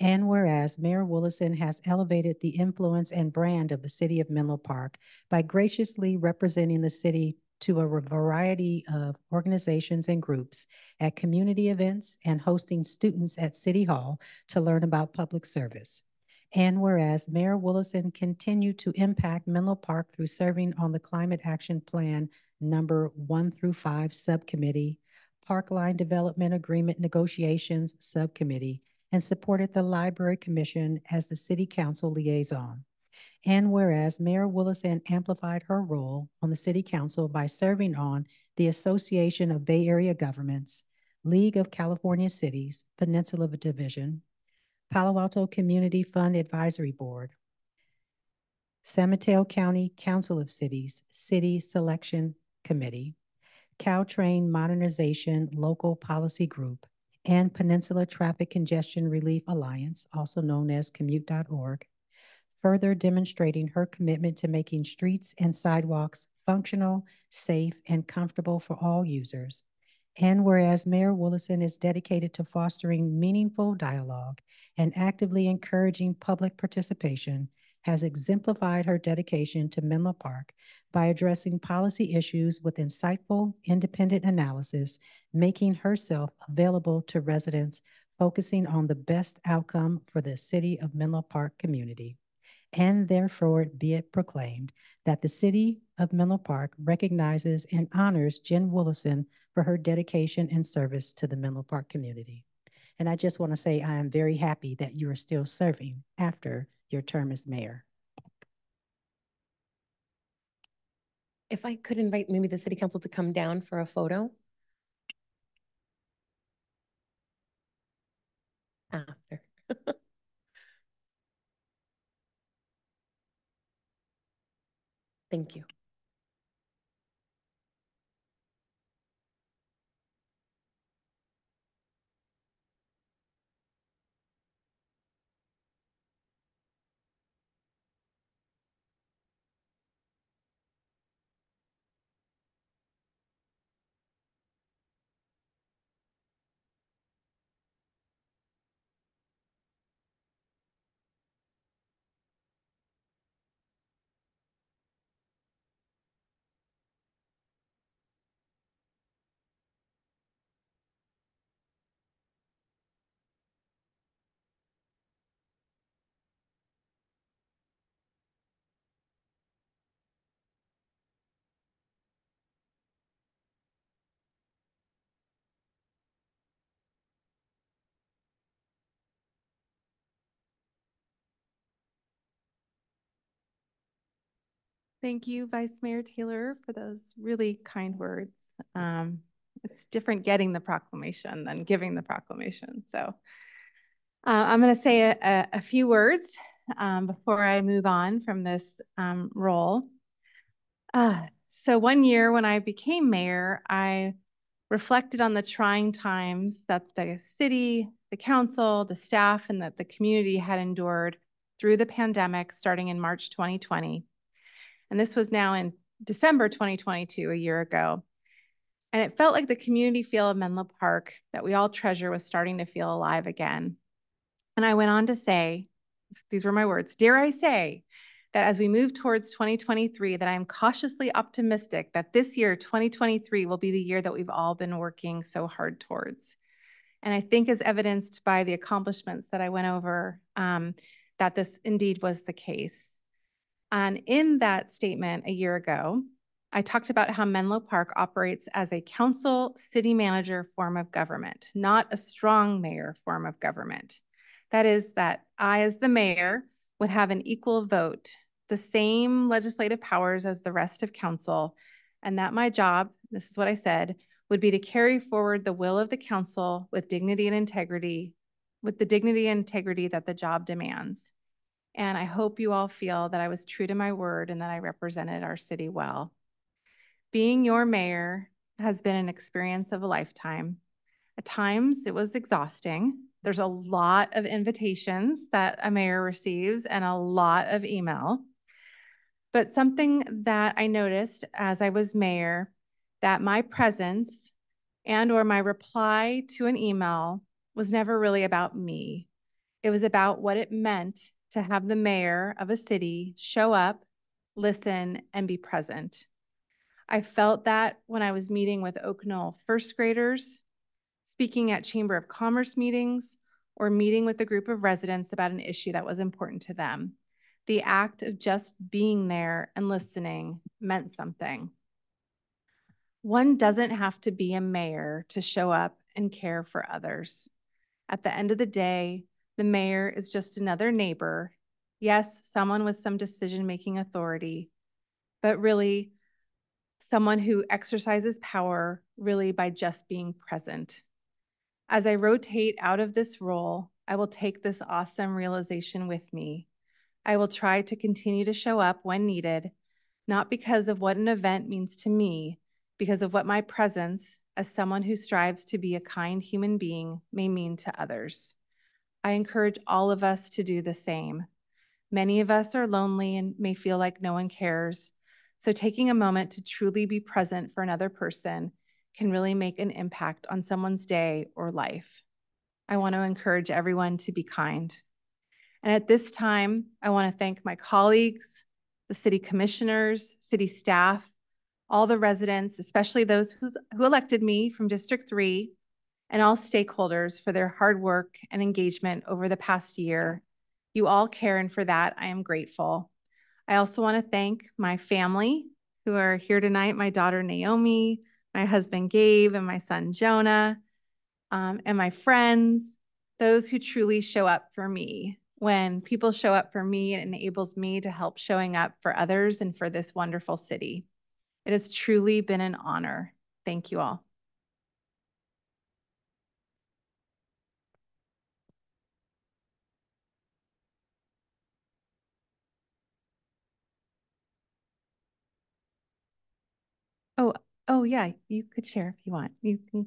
And whereas Mayor Wolosin has elevated the influence and brand of the city of Menlo Park by graciously representing the city to a variety of organizations and groups at community events and hosting students at City Hall to learn about public service. And whereas Mayor Wolosin continued to impact Menlo Park through serving on the Climate Action Plan number one through five subcommittee, Parkline Development Agreement Negotiations Subcommittee, and supported the Library Commission as the City Council liaison. And whereas Mayor Wolosin amplified her role on the City Council by serving on the Association of Bay Area Governments, League of California Cities, Peninsula Division, Palo Alto Community Fund Advisory Board, San Mateo County Council of Cities, City Selection Committee, Caltrain Modernization Local Policy Group, and Peninsula Traffic Congestion Relief Alliance, also known as commute.org, further demonstrating her commitment to making streets and sidewalks functional, safe, and comfortable for all users. And whereas Mayor Wolosin is dedicated to fostering meaningful dialogue and actively encouraging public participation, has exemplified her dedication to Menlo Park by addressing policy issues with insightful, independent analysis, making herself available to residents, focusing on the best outcome for the city of Menlo Park community and therefore be it proclaimed that the city of Menlo Park recognizes and honors Jen Wolosin for her dedication and service to the Menlo Park community. And I just want to say I am very happy that you are still serving after your term as mayor. If I could invite maybe the city council to come down for a photo. After. Thank you. Thank you, Vice Mayor Taylor, for those really kind words. Um, it's different getting the proclamation than giving the proclamation. So uh, I'm going to say a, a, a, few words um, before I move on from this um, role. Uh, so one year when I became mayor, I reflected on the trying times that the city, the council, the staff, and that the community had endured through the pandemic starting in March 2020. And this was now in December 2022, a year ago. And it felt like the community feel of Menlo Park that we all treasure was starting to feel alive again. And I went on to say, these were my words, dare I say, that as we move towards 2023, that I am cautiously optimistic that this year, 2023, will be the year that we've all been working so hard towards. And I think as evidenced by the accomplishments that I went over, um, that this indeed was the case. And in that statement a year ago, I talked about how Menlo Park operates as a council city manager form of government, not a strong mayor form of government. That is, that I, as the mayor, would have an equal vote, the same legislative powers as the rest of council, and that my job, this is what I said, would be to carry forward the will of the council with dignity and integrity, with the dignity and integrity that the job demands. And I hope you all feel that I was true to my word and that I represented our city well. Being your mayor has been an experience of a lifetime. At times, it was exhausting. There's a lot of invitations that a mayor receives and a lot of email. But something that I noticed as I was mayor, that my presence and or my reply to an email was never really about me. It was about what it meant to have the mayor of a city show up, listen, and be present. I felt that when I was meeting with Oak Knoll first graders, speaking at Chamber of Commerce meetings, or meeting with a group of residents about an issue that was important to them. The act of just being there and listening meant something. One doesn't have to be a mayor to show up and care for others. At the end of the day, the mayor is just another neighbor. Yes, someone with some decision making authority, but really someone who exercises power really by just being present. As I rotate out of this role, I will take this awesome realization with me. I will try to continue to show up when needed, not because of what an event means to me, because of what my presence as someone who strives to be a kind human being may mean to others. I encourage all of us to do the same. Many of us are lonely and may feel like no one cares. So, taking a moment to truly be present for another person can really make an impact on someone's day or life. I want to encourage everyone to be kind. And at this time, I want to thank my colleagues, the city commissioners, city staff, all the residents, especially those who elected me from District 3, and all stakeholders for their hard work and engagement over the past year. You all care, and for that, I am grateful. I also want to thank my family who are here tonight my daughter Naomi, my husband Gabe, and my son Jonah, um, and my friends, those who truly show up for me. When people show up for me, it enables me to help showing up for others and for this wonderful city. It has truly been an honor. Thank you all. Oh, oh, yeah, you could share if you want. You can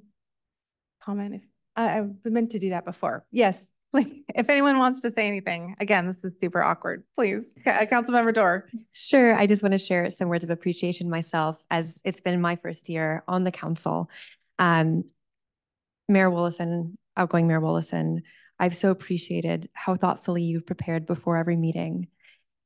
comment if, I, I meant to do that before. Yes, like If anyone wants to say anything, again, this is super awkward, please. Councilmember Doerr. Sure. I just want to share some words of appreciation myself as it's been my first year on the council. Um, Mayor Wolosin, outgoing Mayor Wolosin, I've so appreciated how thoughtfully you've prepared before every meeting.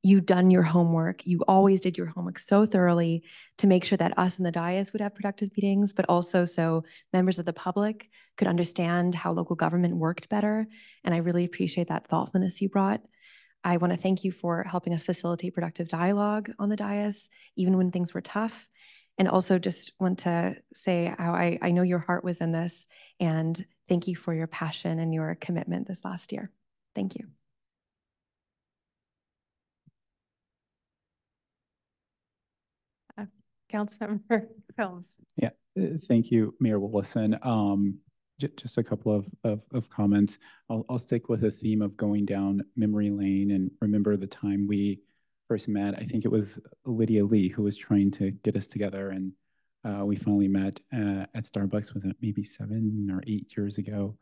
You've done your homework. You always did your homework so thoroughly to make sure that us in the dais would have productive meetings, but also so members of the public could understand how local government worked better. And I really appreciate that thoughtfulness you brought. I want to thank you for helping us facilitate productive dialogue on the dais, even when things were tough. And also just want to say how I, I know your heart was in this and thank you for your passion and your commitment this last year. Thank you. Councilmember Combs. Yeah, uh, thank you, Mayor Wolosin. Um, ju- just a couple of, of, of comments. I'll, I'll stick with the theme of going down memory lane and remember the time we first met. I think it was Lydia Lee who was trying to get us together and uh, we finally met uh, at Starbucks it maybe seven or eight years ago.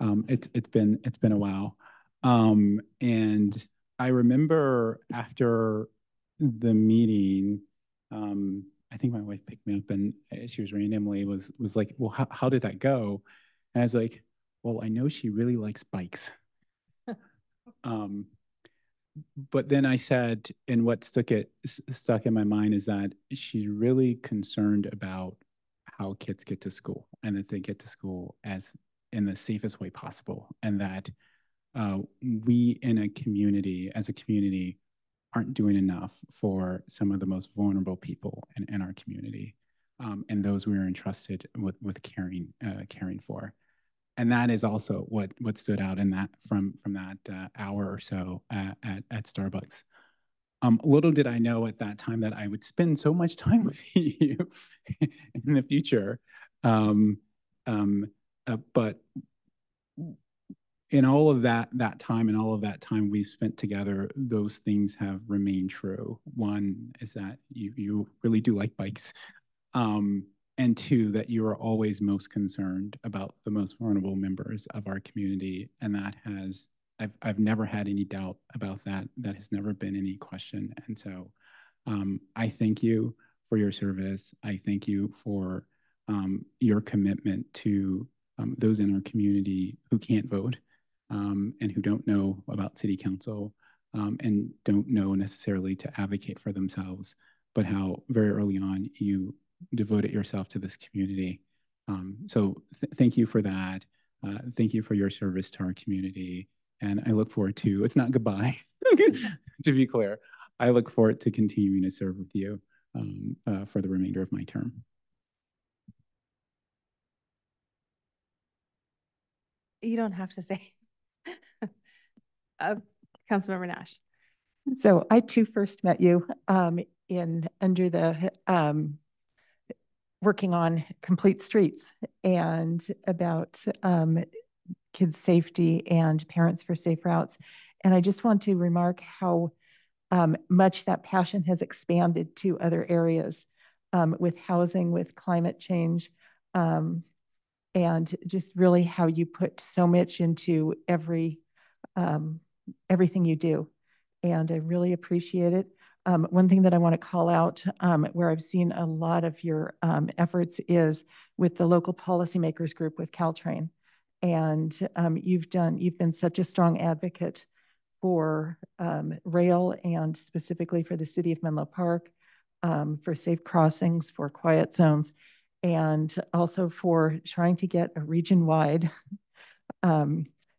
Um, it's it's been it's been a while, um, and I remember after the meeting, um, I think my wife picked me up and uh, she was randomly was was like, "Well, how how did that go?" And I was like, "Well, I know she really likes bikes." um, but then I said, and what stuck it stuck in my mind is that she's really concerned about how kids get to school and that they get to school as in the safest way possible, and that uh, we in a community, as a community, aren't doing enough for some of the most vulnerable people in, in our community, um, and those we are entrusted with with caring uh, caring for and that is also what what stood out in that from from that uh, hour or so at, at, at Starbucks. Um, little did I know at that time that I would spend so much time with you in the future. Um, um, uh, but in all of that that time and all of that time we've spent together, those things have remained true. One is that you you really do like bikes. Um, and two, that you are always most concerned about the most vulnerable members of our community. And that has, I've, I've never had any doubt about that. That has never been any question. And so um, I thank you for your service. I thank you for um, your commitment to um, those in our community who can't vote um, and who don't know about city council um, and don't know necessarily to advocate for themselves, but how very early on you devoted yourself to this community. Um, so th thank you for that. Uh, thank you for your service to our community. And I look forward to, it's not goodbye, to be clear. I look forward to continuing to serve with you um, uh, for the remainder of my term. You don't have to say. uh, Councilmember Nash. So I too first met you um, in under the um, working on complete streets and about um, kids' safety and parents for safe routes. And I just want to remark how um, much that passion has expanded to other areas um, with housing, with climate change, um, and just really how you put so much into every um, everything you do. And I really appreciate it. Um, one thing that I want to call out um, where I've seen a lot of your um, efforts is with the local policymakers group with Caltrain. And um, you've done, you've been such a strong advocate for um, rail and specifically for the city of Menlo Park, for safe crossings, for quiet zones, and also for trying to get a region-wide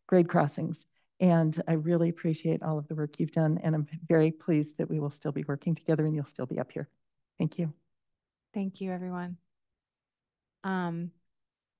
grade crossings. And I really appreciate all of the work you've done. And I'm very pleased that we will still be working together and you'll still be up here. Thank you. Thank you, everyone. Um,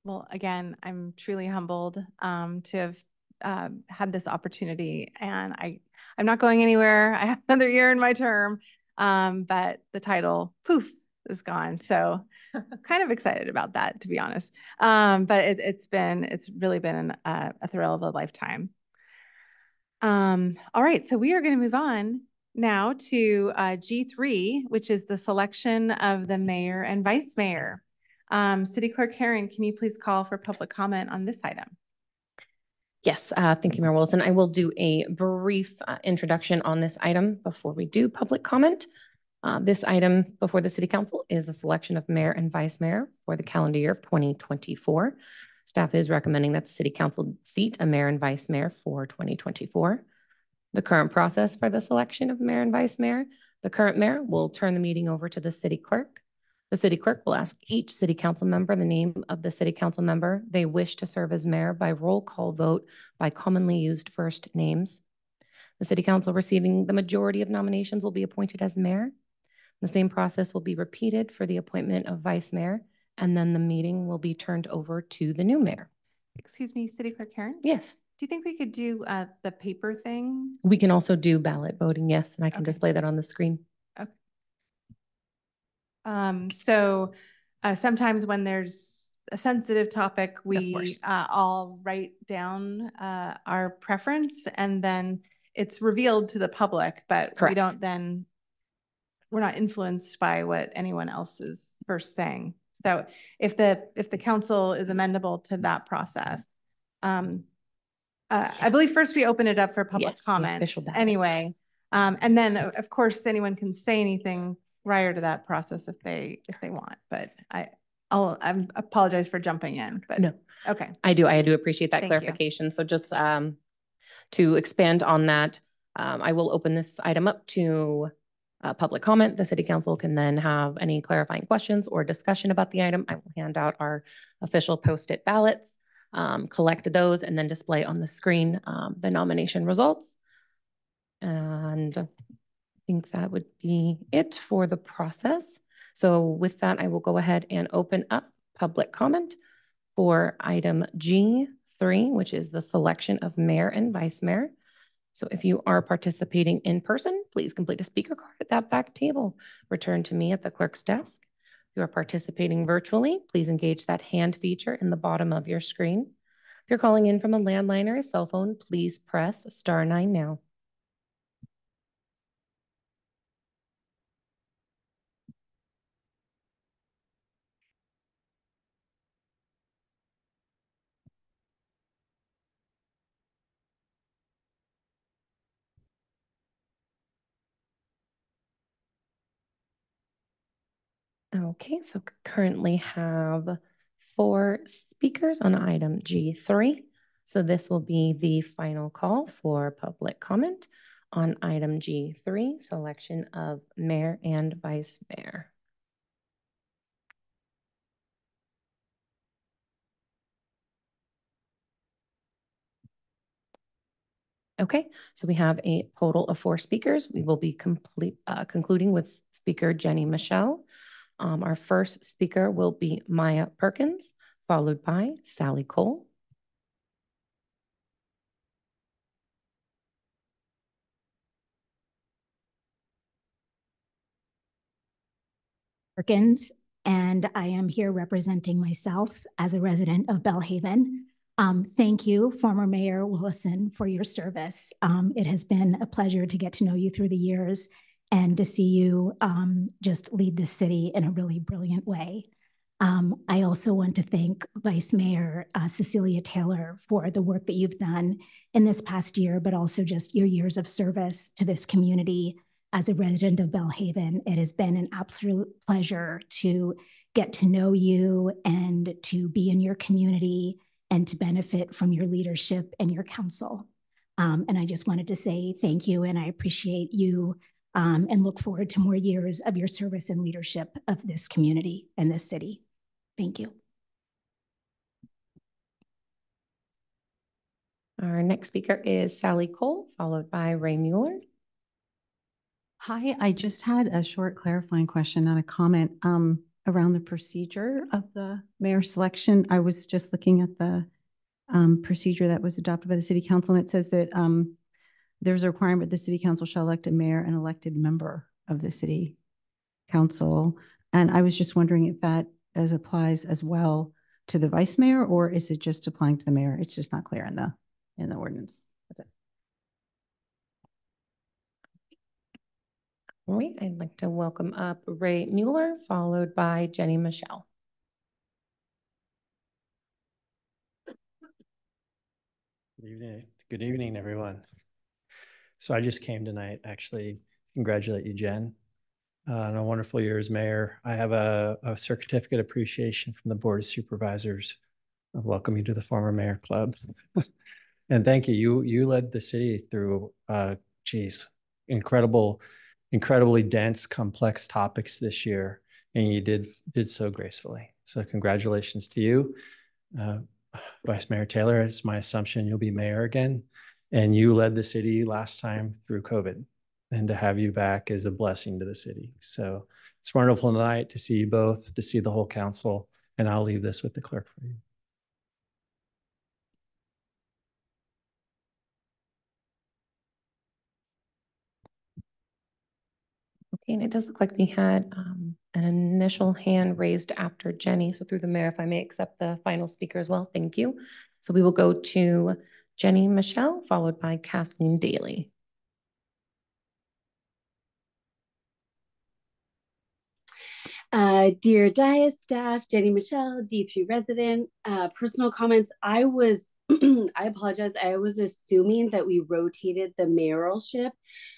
well, again, I'm truly humbled um, to have uh, had this opportunity and I, I'm not going anywhere. I have another year in my term, um, but the title, poof, is gone. So kind of excited about that, to be honest. Um, but it, has been, it's really been an, uh, a thrill of a lifetime. Um, all right, so we are going to move on now to uh, G3, which is the selection of the mayor and vice mayor. Um, City Clerk Herren, can you please call for public comment on this item? Yes, uh, thank you, Mayor Wolosin. I will do a brief uh, introduction on this item before we do public comment. Uh, This item before the City Council is the selection of mayor and vice mayor for the calendar year of 2024. Staff is recommending that the City Council seat a mayor and vice mayor for 2024. The current process for the selection of mayor and vice mayor, the current mayor will turn the meeting over to the city clerk. The city clerk will ask each city council member the name of the city council member they wish to serve as mayor by roll call vote by commonly used first names. The city council receiving the majority of nominations will be appointed as mayor. The same process will be repeated for the appointment of vice mayor, and then the meeting will be turned over to the new mayor. Excuse me, City Clerk Herren? Yes, Do you think we could do uh, the paper thing? we can also do ballot voting, yes, and I can Okay. display that on the screen. Um, so uh, sometimes when there's a sensitive topic, we uh, all write down uh, our preference and then it's revealed to the public, but we don't then, we're not influenced by what anyone else is first saying. So if the, if the council is amendable to that process, um, uh, I believe first we open it up for public Yes, comment anyway. Um, and then of course, anyone can say anything prior to that process if they, if they want, but I, I'll, I apologize for jumping in, but. No. Okay, I do, I do appreciate that Thank you. clarification. So just um, to expand on that, um, I will open this item up to uh, public comment. The city council can then have any clarifying questions or discussion about the item. I will hand out our official post-it ballots, um, collect those, and then display on the screen um, the nomination results. And I think that would be it for the process. So with that, I will go ahead and open up public comment for item G three, which is the selection of mayor and vice mayor. So if you are participating in person, please complete a speaker card at that back table. Return to me at the clerk's desk. If you are participating virtually, please engage that hand feature in the bottom of your screen. If you're calling in from a landline or a cell phone, please press star nine now. Okay, so currently have four speakers on item G3. So this will be the final call for public comment on item G3, selection of mayor and vice mayor. Okay, so we have a total of four speakers. We will be complete, uh, concluding with speaker Jenny Michelle. Um, our first speaker will be Maya Perkins, followed by Sally Cole. Perkins, and I am here representing myself as a resident of Belle Haven. Um, thank you, former Mayor Wolosin, for your service. Um, it has been a pleasure to get to know you through the years and to see you um, just lead the city in a really brilliant way. Um, I also want to thank Vice Mayor uh, Cecilia Taylor for the work that you've done in this past year, but also just your years of service to this community as a resident of Belle Haven, it has been an absolute pleasure to get to know you and to be in your community and to benefit from your leadership and your counsel. Um, and I just wanted to say thank you and I appreciate you um, and look forward to more years of your service and leadership of this community and this city. Thank you. Our next speaker is Sally Cole, followed by Ray Mueller. Hi, I just had a short clarifying question, not a comment, um, around the procedure of the mayor selection. I was just looking at the um, procedure that was adopted by the city council, and it says that um, there's a requirement the city council shall elect a mayor and elected member of the city council. And I was just wondering if that as applies as well to the vice mayor, or is it just applying to the mayor? It's just not clear in the, in the ordinance. That's it. All right, I'd like to welcome up Ray Mueller, followed by Jenny Michelle. Good evening, good evening, everyone. So I just came tonight, actually, congratulate you, Jen, uh, on a wonderful year as mayor. I have a, a certificate of appreciation from the Board of Supervisors. I welcome you to the former mayor club. And thank you. You, you led the city through, uh, geez, incredible, incredibly dense, complex topics this year. And you did, did so gracefully. So congratulations to you. Uh, Vice Mayor Taylor, it's my assumption you'll be mayor again. And you led the city last time through COVID. And to have you back is a blessing to the city. So it's wonderful tonight to see you both, to see the whole council. And I'll leave this with the clerk for you. Okay, and it does look like we had um, an initial hand raised after Jenny. So through the mayor, if I may accept the final speaker as well, thank you. So we will go to Jenny Michelle, followed by Kathleen Daly. Uh, dear Dias staff, Jenny Michelle, D3 resident, uh, personal comments. I was, I apologize. I was assuming that we rotated the mayoralship.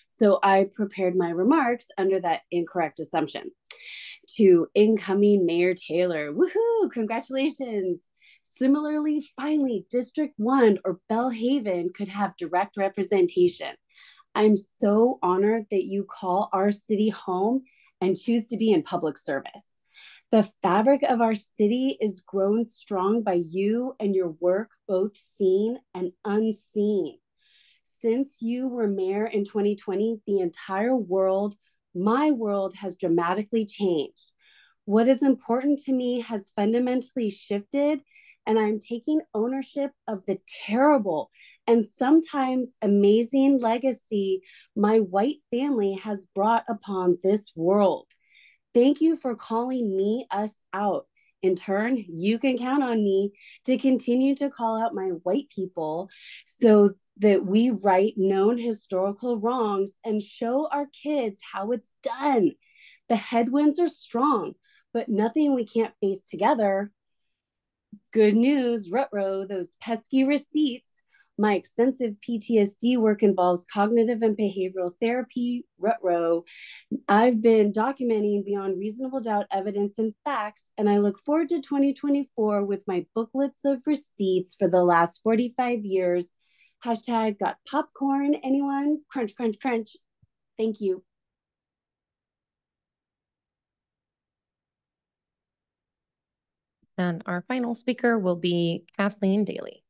So I prepared my remarks under that incorrect assumption. To incoming Mayor Taylor, woohoo, congratulations. Similarly, finally, District 1 or Belle Haven could have direct representation. I'm so honored that you call our city home and choose to be in public service. The fabric of our city is grown strong by you and your work, both seen and unseen. Since you were mayor in 2020, the entire world, my world, has dramatically changed. What is important to me has fundamentally shifted, and I'm taking ownership of the terrible and sometimes amazing legacy my white family has brought upon this world. Thank you for calling me, us out. In turn, you can count on me to continue to call out my white people so that we right known historical wrongs and show our kids how it's done. The headwinds are strong, but nothing we can't face together. Good news, Rutro, those pesky receipts my extensive PTSD work involves cognitive and behavioral therapy, RUTRO. I've been documenting beyond reasonable doubt evidence and facts, and I look forward to 2024 with my booklets of receipts for the last 45 years. Hashtag got popcorn, anyone? Crunch, crunch, crunch. Thank you. And our final speaker will be Kathleen Daly.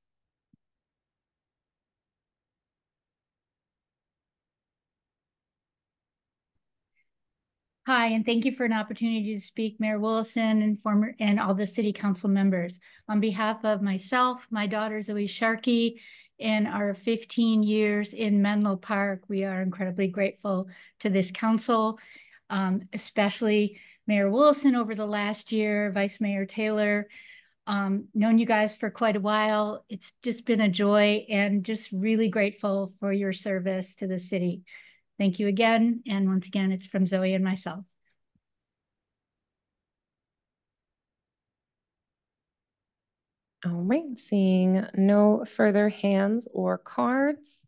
Hi, and thank you for an opportunity to speak, Mayor Willison and former and all the city council members. On behalf of myself, my daughter Zoe Sharkey, and our 15 years in Menlo Park, we are incredibly grateful to this council, um, especially Mayor Wilson over the last year, Vice Mayor Taylor. Um, known you guys for quite a while. It's just been a joy and just really grateful for your service to the city. Thank you again. And once again, it's from Zoe and myself. All right, seeing no further hands or cards.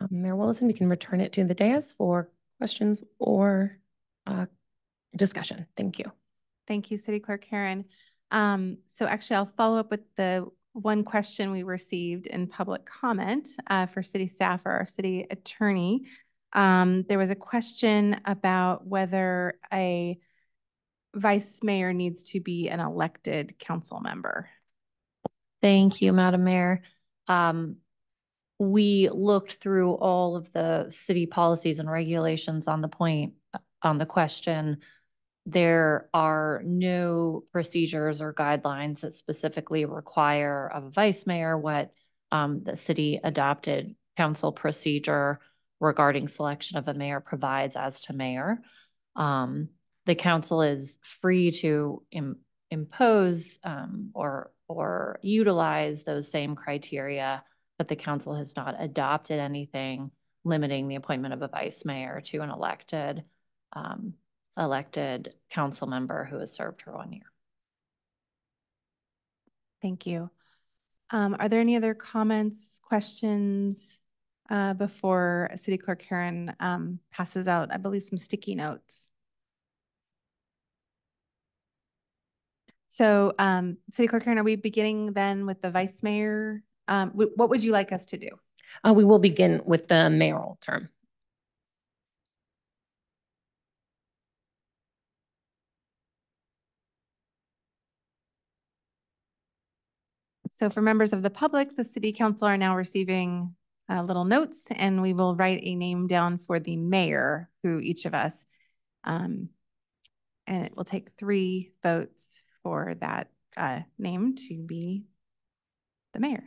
Um, Mayor Willison, we can return it to the dais for questions or uh, discussion. Thank you. Thank you, City Clerk Herren. Um, so actually, I'll follow up with the one question we received in public comment uh, for city staff or our city attorney. Um, there was a question about whether a vice mayor needs to be an elected council member. Thank you, Madam Mayor. Um, we looked through all of the city policies and regulations on the point, on the question there are no procedures or guidelines that specifically require a vice mayor what um, the city adopted council procedure regarding selection of a mayor provides as to mayor. Um, the council is free to Im impose um, or or utilize those same criteria, but the council has not adopted anything limiting the appointment of a vice mayor to an elected, um, elected council member who has served for one year. Thank you. Um, are there any other comments, questions, uh, before City Clerk Herren, um, passes out, I believe, some sticky notes? So, um, City Clerk Herren, are we beginning then with the vice mayor? Um, what would you like us to do? Uh, we will begin with the mayoral term. So for members of the public, the city council are now receiving uh, little notes and we will write a name down for the mayor who each of us. Um, and it will take three votes for that uh, name to be the mayor.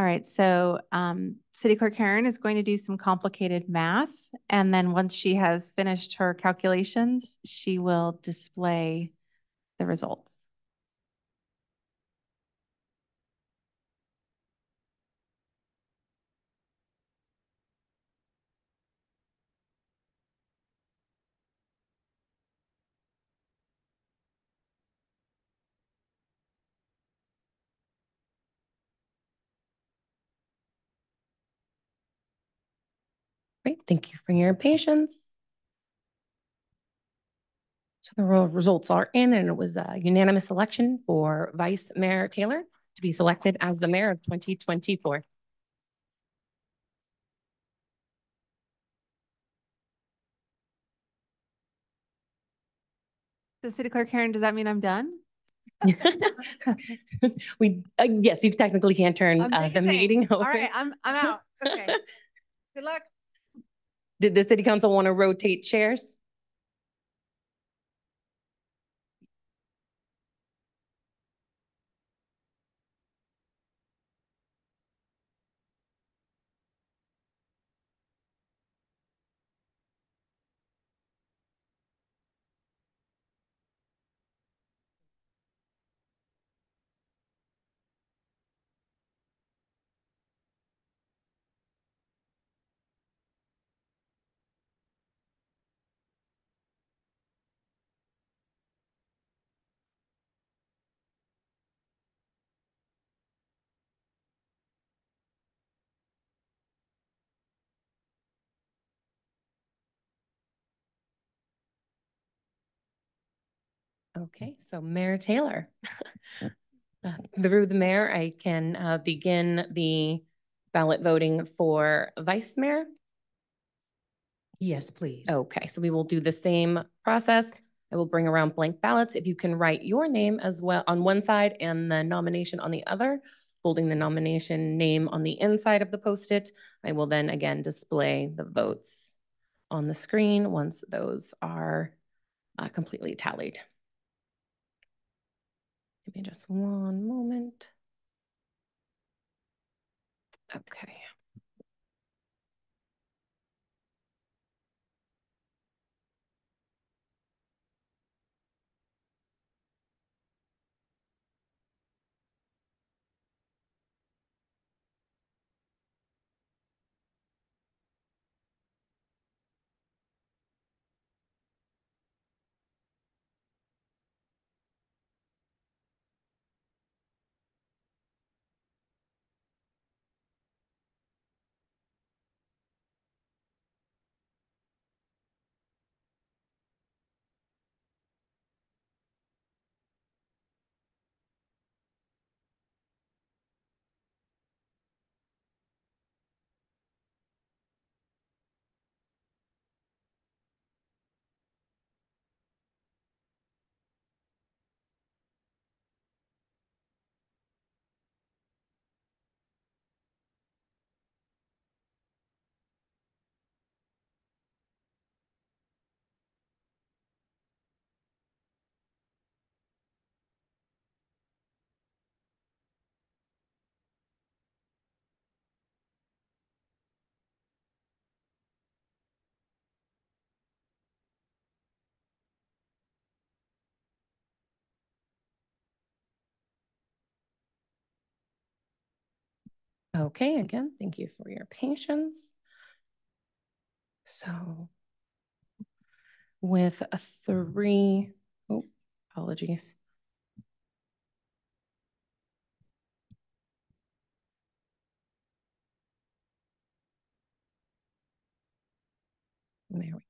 All right, so um, City Clerk Herren is going to do some complicated math. And then once she has finished her calculations, she will display the results. Great, thank you for your patience. So the results are in and it was a unanimous election for Vice Mayor Taylor to be selected as the mayor of twenty twenty-four. So City Clerk Herren, does that mean I'm done? We, uh, yes, you technically can't turn uh, the saying. meeting over. right, I'm, I'm out. Okay. Good luck. Did the city council want to rotate chairs? Okay, so Mayor Taylor. Uh, Through the mayor, I can uh, begin the ballot voting for vice mayor. Yes, please. Okay, so we will do the same process. I will bring around blank ballots. If you can write your name as well on one side and the nomination on the other, holding the nomination name on the inside of the post-it, I will then again display the votes on the screen once those are uh, completely tallied. Give me just one moment. Okay. Okay, again, thank you for your patience. So with a three, oh, apologies. There we go.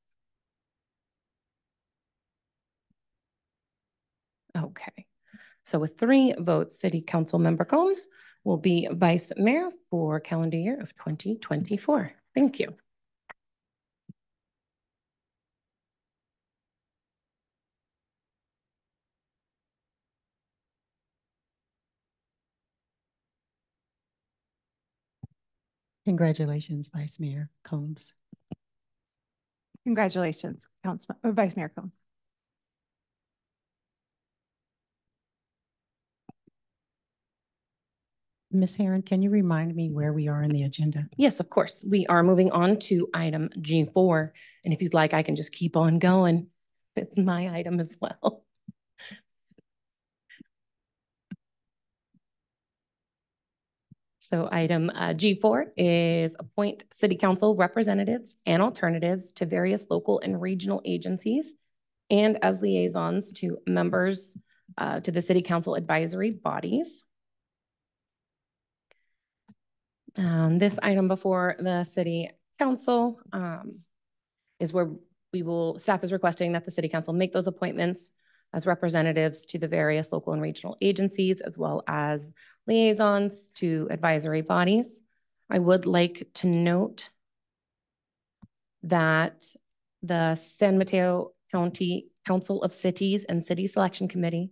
Okay, so with three votes, City Council Member Combs will be Vice Mayor for calendar year of 2024. Thank you. Congratulations, Vice Mayor Combs. Congratulations, Council, uh, Vice Mayor Combs. Ms. Herren, can you remind me where we are in the agenda? Yes, of course. We are moving on to item G4. And if you'd like, I can just keep on going. It's my item as well. So item uh, G4 is appoint city council representatives and alternatives to various local and regional agencies and as liaisons to members uh, to the city council advisory bodies. Um, this item before the city council um, is where we will, staff is requesting that the city council make those appointments as representatives to the various local and regional agencies, as well as liaisons to advisory bodies. I would like to note that the San Mateo County Council of Cities and City Selection Committee,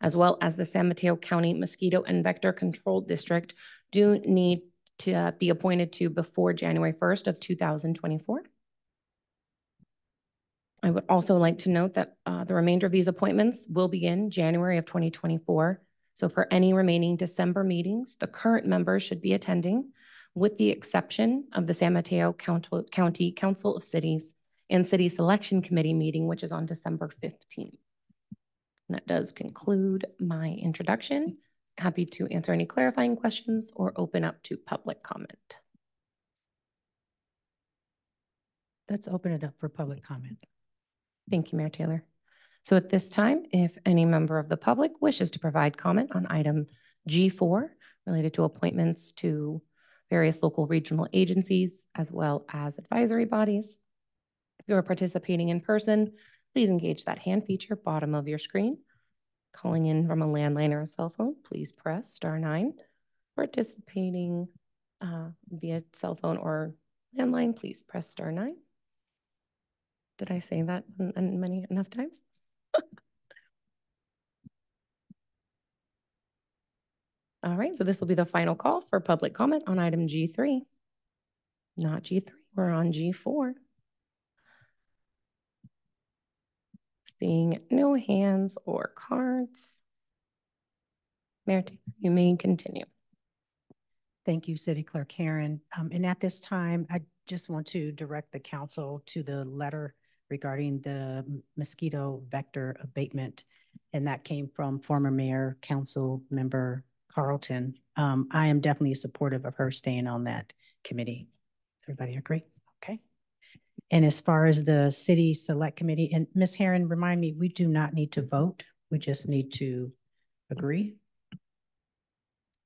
as well as the San Mateo County Mosquito and Vector Control District do need to uh, be appointed to before January 1st of 2024. I would also like to note that uh, the remainder of these appointments will begin January of 2024. So for any remaining December meetings, the current members should be attending with the exception of the San Mateo County Council of Cities and City Selection Committee meeting, which is on December 15th. And that does conclude my introduction. Happy to answer any clarifying questions or open up to public comment. Let's open it up for public comment. Thank you, Mayor Taylor. So at this time, if any member of the public wishes to provide comment on item G4 related to appointments to various local regional agencies as well as advisory bodies, if you are participating in person, please engage that hand feature bottom of your screen Calling in from a landline or a cell phone, please press star nine. Participating uh, via cell phone or landline, please press star nine. Did I say that many enough times? All right, so this will be the final call for public comment on item G3. Not G3, we're on G4. Seeing no hands or cards. Mayor, you may continue. Thank you, City Clerk Herren. Um, and at this time, I just want to direct the council to the letter regarding the mosquito vector abatement. And that came from former Mayor Council Member Carlton. Um, I am definitely supportive of her staying on that committee. Does everybody agree? Okay. And as far as the city select committee, and Ms. Herren, remind me, we do not need to vote. We just need to agree.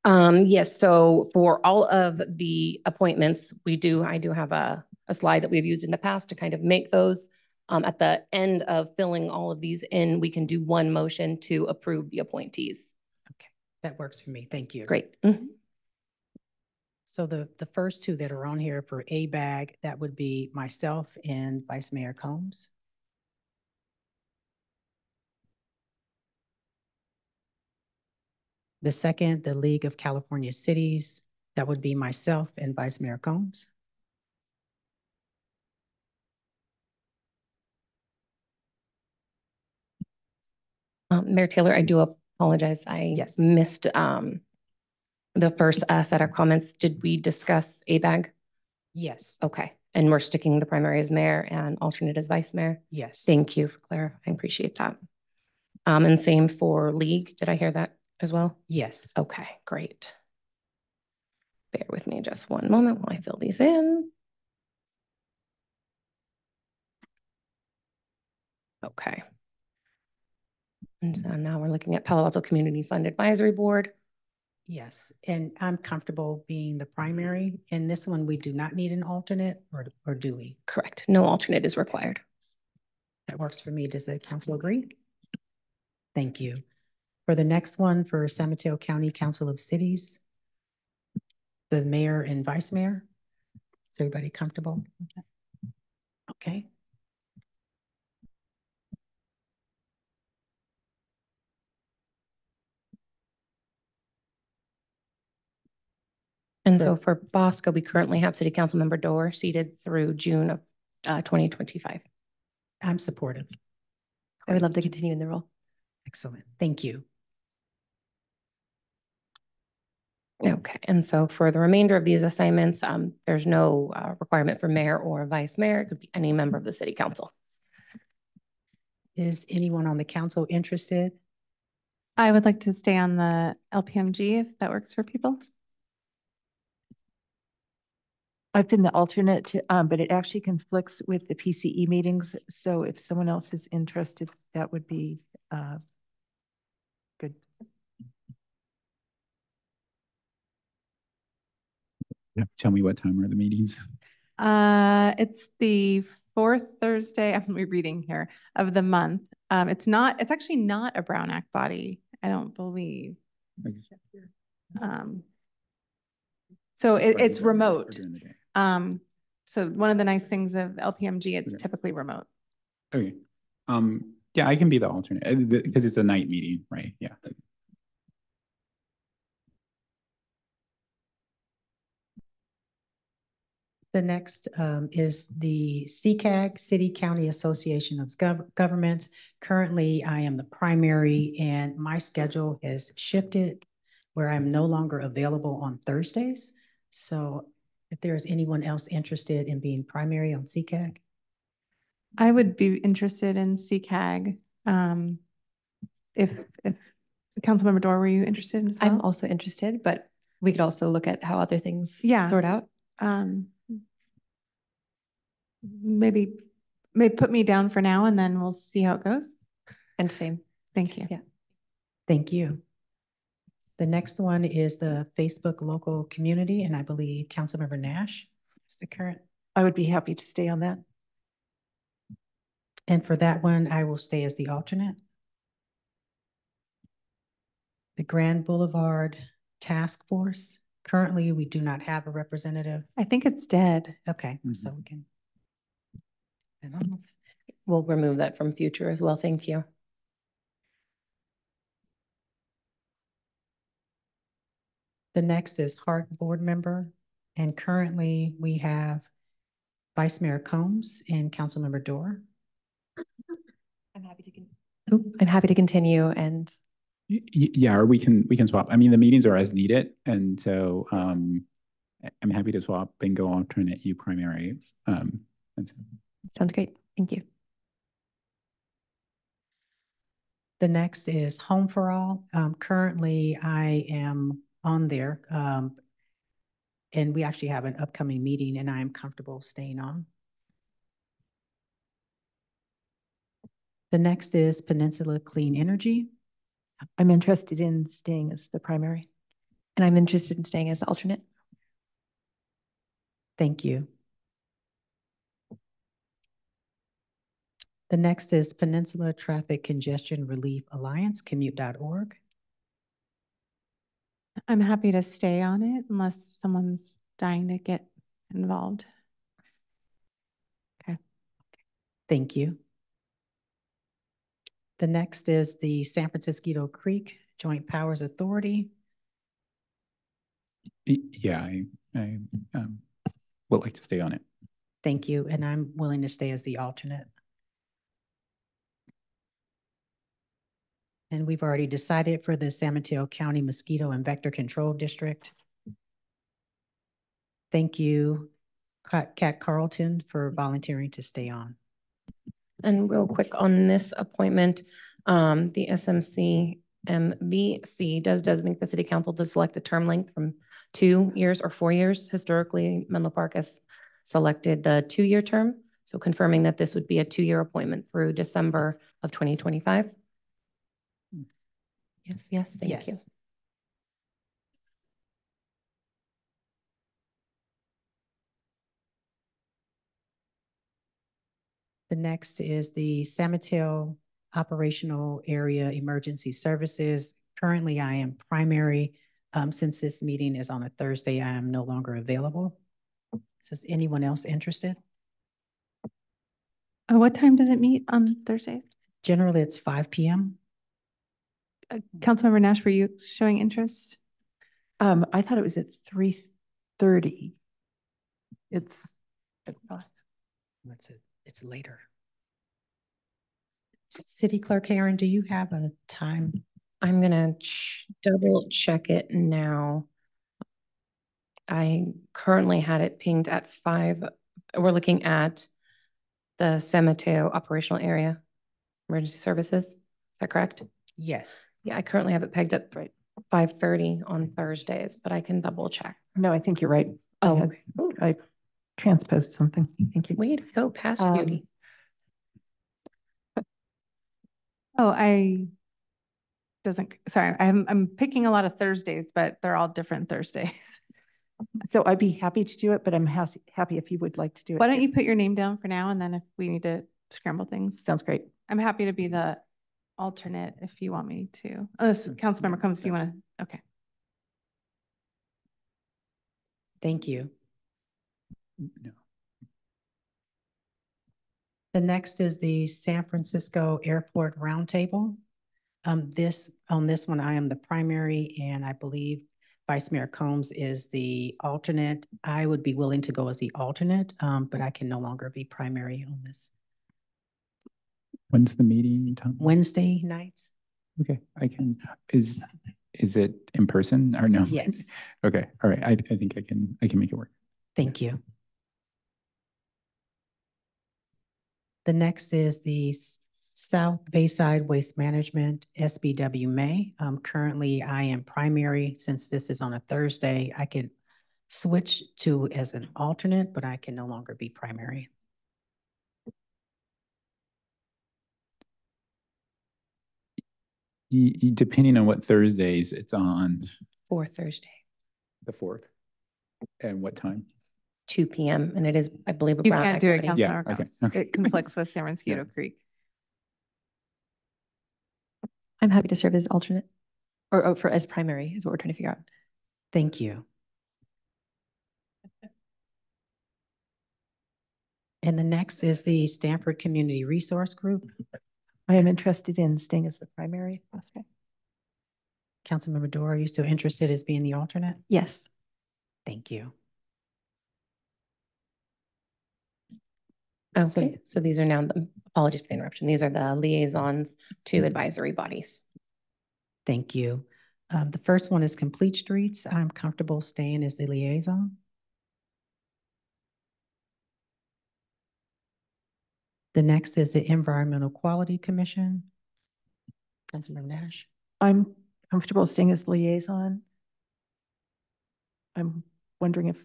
Um, yes, so for all of the appointments, we do, I do have a, a slide that we've used in the past to kind of make those. Um, at the end of filling all of these in, we can do one motion to approve the appointees. Okay, that works for me. Thank you. Great. Mm -hmm. So the, the first two that are on here for ABAG, that would be myself and Vice Mayor Combs. The second, the League of California Cities, that would be myself and Vice Mayor Combs. Um, Mayor Taylor, I do apologize. I yes. missed um, the first uh, set of comments, did we discuss ABAG? Yes. Okay. And we're sticking the primary as mayor and alternate as vice mayor? Yes. Thank you for clarifying. Appreciate that. Um, and same for league. Did I hear that as well? Yes. Okay, great. Bear with me just one moment while I fill these in. Okay. And so now we're looking at Palo Alto Community Fund Advisory Board. Yes, and I'm comfortable being the mm-hmm. primary. In this one, we do not need an alternate, or, or do we? Correct. No alternate is required. That works for me. Does the council agree? Thank you. For the next one, for San Mateo County Council of Cities, the mayor and vice mayor. Is everybody comfortable? Okay. And so for BAWSCA, we currently have City Council Member Doerr seated through June of uh, 2025. I'm supportive. I would love to continue in the role. Excellent. Thank you. Okay, and so for the remainder of these assignments, um, there's no uh, requirement for mayor or vice mayor. It could be any member of the city council. Is anyone on the council interested? I would like to stay on the LPMG if that works for people. I've been the alternate, to- um, but it actually conflicts with the PCE meetings. So if someone else is interested, that would be, uh, good. Yeah, Tell me what time are the meetings? Uh, it's the fourth Thursday, I'm reading here, of the month. Um, it's not, it's actually not a Brown Act body, I don't believe. Um, so it, it's remote. Um, so one of the nice things of LPMG, it's Okay. typically remote. Okay, um, yeah, I can be the alternate, because it's a night meeting, right? Yeah. The next um, is the CCAG, City County Association of Gov- Governments. Currently, I am the primary and my schedule has shifted where I'm no longer available on Thursdays. So if there's anyone else interested in being primary on CCAG, I would be interested in CCAG. Um, if, if, Councilmember Doerr, were you interested as well? I'm also interested, but we could also look at how other things Yeah. sort out. Um, maybe, maybe put me down for now and then we'll see how it goes. And same. Thank you. Yeah. thank you. The next one is the Facebook local community, and I believe Councilmember Nash is the current. I would be happy to stay on that. And for that one, I will stay as the alternate. The Grand Boulevard Task Force, currently, we do not have a representative. I think it's dead. Okay, so mm-hmm. we can. and off. We'll remove that from future as well. Thank you. The next is HEART Board Member, and currently, we have Vice Mayor Combs and Councilmember Doerr. I'm happy to, con- I'm happy to continue and Y- y- Yeah, or we can, we can swap. I mean, the meetings are as needed, and so, um, I- I'm happy to swap and go alternate you primary. Um, and so- sounds great. Thank you. The next is Home for All. Um, currently, I am on there. Um, and we actually have an upcoming meeting and I am comfortable staying on. The next is Peninsula Clean Energy. I'm interested in staying as the primary. And I'm interested in staying as the alternate. Thank you. The next is Peninsula Traffic Congestion Relief Alliance, commute.org. I'm happy to stay on it unless someone's dying to get involved. Okay. Thank you. The next is the San Francisquito Creek Joint Powers Authority. yeah, I, I, um, would like to stay on it. Thank you, and I'm willing to stay as the alternate. And we've already decided for the San Mateo County Mosquito and Vector Control District. Thank you, Kat Carlton, for volunteering to stay on. And real quick on this appointment, um, the SMC MVC does designate the city council to select the term length from two years or four years. Historically, Menlo Park has selected the two-year term. So confirming that this would be a two-year appointment through December of 2025. Yes, yes, thank you. Yes. The next is the San Mateo Operational Area Emergency Services. Currently, I am primary. Um, since this meeting is on a Thursday, I am no longer available. So is anyone else interested? Uh, what time does it meet on Thursday? Generally, it's five PM. Uh, Councilmember Nash, were you showing interest? Um, I thought it was at three thirty. It's, What's it? It's later. City Clerk Herren, do you have a time? I'm gonna ch- double check it now. I currently had it pinged at five. We're looking at the San Mateo operational area, emergency services. Is that correct? Yes. Yeah, I currently have it pegged at right five thirty on Thursdays, but I can double check. no, I think you're right. I Oh, had- okay. Ooh, I transposed something. Thank you. Way to go, past Um, Judy. Oh, I doesn't, sorry, I'm, I'm picking a lot of Thursdays, but they're all different Thursdays. So I'd be happy to do it, but I'm happy if you would like to do it. Why don't you put your name down for now and then if we need to scramble things? Sounds great. I'm happy to be the alternate if you want me to. Unless Councilmember Combs, if you want to, okay. Thank you. No. The next is the San Francisco Airport Roundtable. Um, this, on this one, I am the primary and I believe Vice Mayor Combs is the alternate. I would be willing to go as the alternate, um, but I can no longer be primary on this. When's the meeting time? Wednesday nights? Okay, I can, is, is it in person or no? Yes. Okay, all right, I, I think I can, I can make it work. Thank you. The next is the S- South Bayside Waste Management, SBWMA. Um, currently, I am primary. Since this is on a Thursday, I could switch to as an alternate, but I can no longer be primary. Y- y- Depending on what Thursdays it's on, For Thursday, the fourth, and what time? two P M, and it is, I believe, a You Brown can't Act do it, voting. Yeah, Councilmember okay, Combs. okay. It conflicts with San Mosquito Creek. I'm happy to serve as alternate or, or for as primary is what we're trying to figure out. Thank you. And the next is the Stanford Community Resource Group. I am interested in staying as the primary. if possible. Councilmember Doerr, are you still interested as being the alternate? Yes. Thank you. Okay, so these are now, the apologies for the interruption. These are the liaisons to advisory bodies. Thank you. Um, the first one is Complete Streets. I'm comfortable staying as the liaison. The next is the Environmental Quality Commission. Councilmember Nash. I'm comfortable staying as liaison. I'm wondering if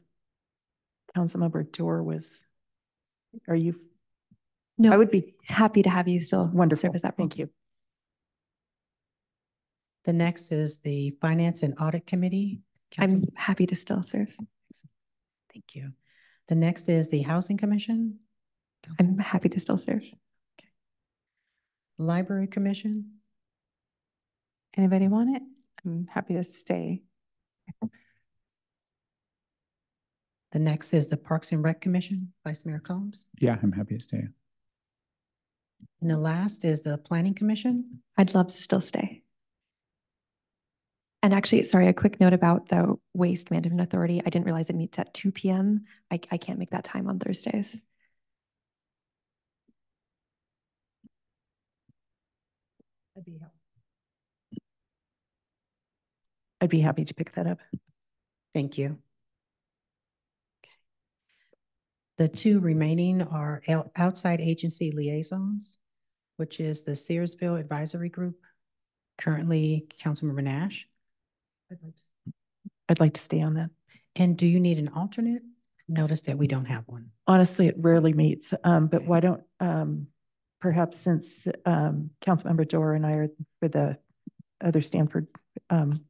Councilmember Doerr was, are you, No, I would be happy to have you still wonderful. serve as that. role. Thank you. The next is the Finance and Audit Committee. I'm happy to still serve. Thank you. The next is the Housing Commission, I'm happy to still serve. Okay. Library Commission, Anybody want it? I'm happy to stay. the next is the Parks and Rec Commission, Vice Mayor Combs. Yeah, I'm happy to stay. And the last is the Planning Commission. I'd love to still stay. And actually, sorry, a quick note about the Waste Management Authority. I didn't realize it meets at two PM. I, I can't make that time on Thursdays. I'd be I'd be happy to pick that up. Thank you. The two remaining are outside agency liaisons, which is the Searsville Advisory Group. Currently, Councilmember Nash. I'd like to- I'd like to stay on that. And do you need an alternate? Notice that we don't have one. Honestly, it rarely meets, um, but why don't, um, perhaps since, um, Councilmember Doerr and I are for the other Stanford, um,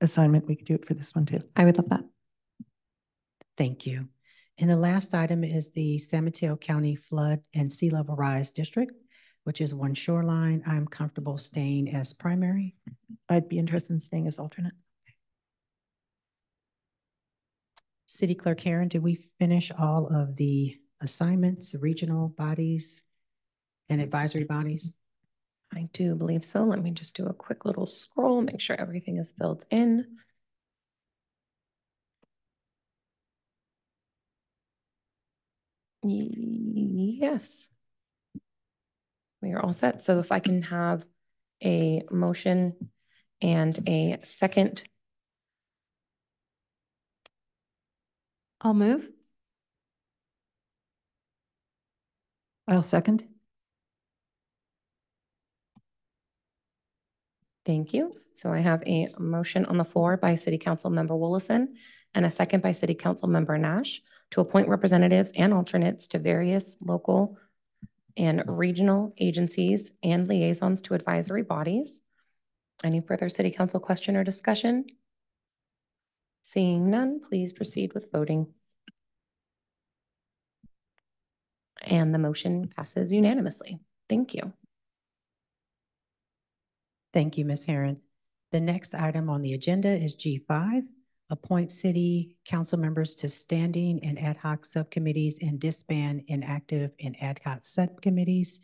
assignment, we could do it for this one too. I would love that. Thank you. And the last item is the San Mateo County Flood and Sea Level Rise District, which is one shoreline. I'm comfortable staying as primary. I'd be interested in staying as alternate. City Clerk Herren, did we finish all of the assignments, regional bodies and advisory bodies? I do believe so. Let me just do a quick little scroll, make sure everything is filled in. Yes. We are all set. So if I can have a motion and a second. I'll move. I'll second. Thank you. So I have a motion on the floor by City Council Member Willison and a second by City Council Member Nash to appoint representatives and alternates to various local and regional agencies and liaisons to advisory bodies. Any further City Council question or discussion? Seeing none, please proceed with voting. And the motion passes unanimously. Thank you. Thank you, Ms. Herren. The next item on the agenda is G5, appoint city council members to standing and ad hoc subcommittees and disband inactive and ad hoc subcommittees.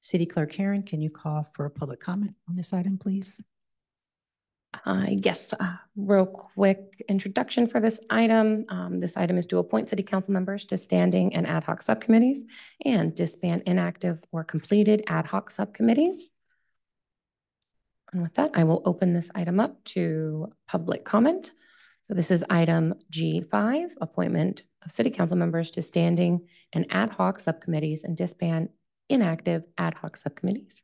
City Clerk Herren, can you call for a public comment on this item, please? Uh, yes, uh, real quick introduction for this item. Um, this item is to appoint city council members to standing and ad hoc subcommittees and disband inactive or completed ad hoc subcommittees. And with that, I will open this item up to public comment. So this is item G5, appointment of city council members to standing and ad hoc subcommittees and disband inactive ad hoc subcommittees.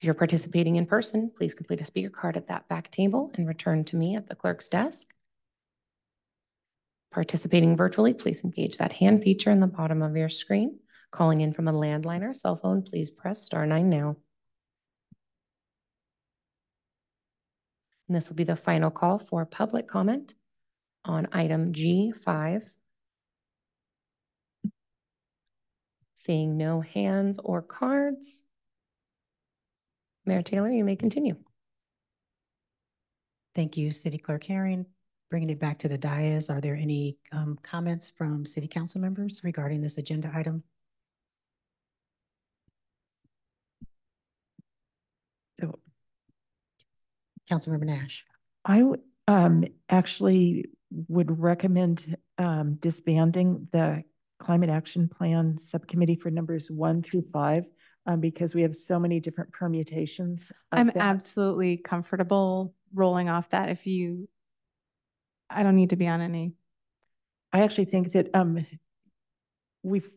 If you're participating in person, please complete a speaker card at that back table and return to me at the clerk's desk. Participating virtually, please engage that hand feature in the bottom of your screen. Calling in from a landline or cell phone, please press star nine now. And this will be the final call for public comment on item G5. Seeing no hands or cards. Mayor Taylor, you may continue. Thank you, City Clerk Herren. Bringing it back to the dais, are there any um, comments from city council members regarding this agenda item? So Councilmember Nash. I would um, actually would recommend um, disbanding the Climate Action Plan Subcommittee for numbers one through five um, because we have so many different permutations. I'm that. absolutely comfortable rolling off that if you, I don't need to be on any. I actually think that um, we've,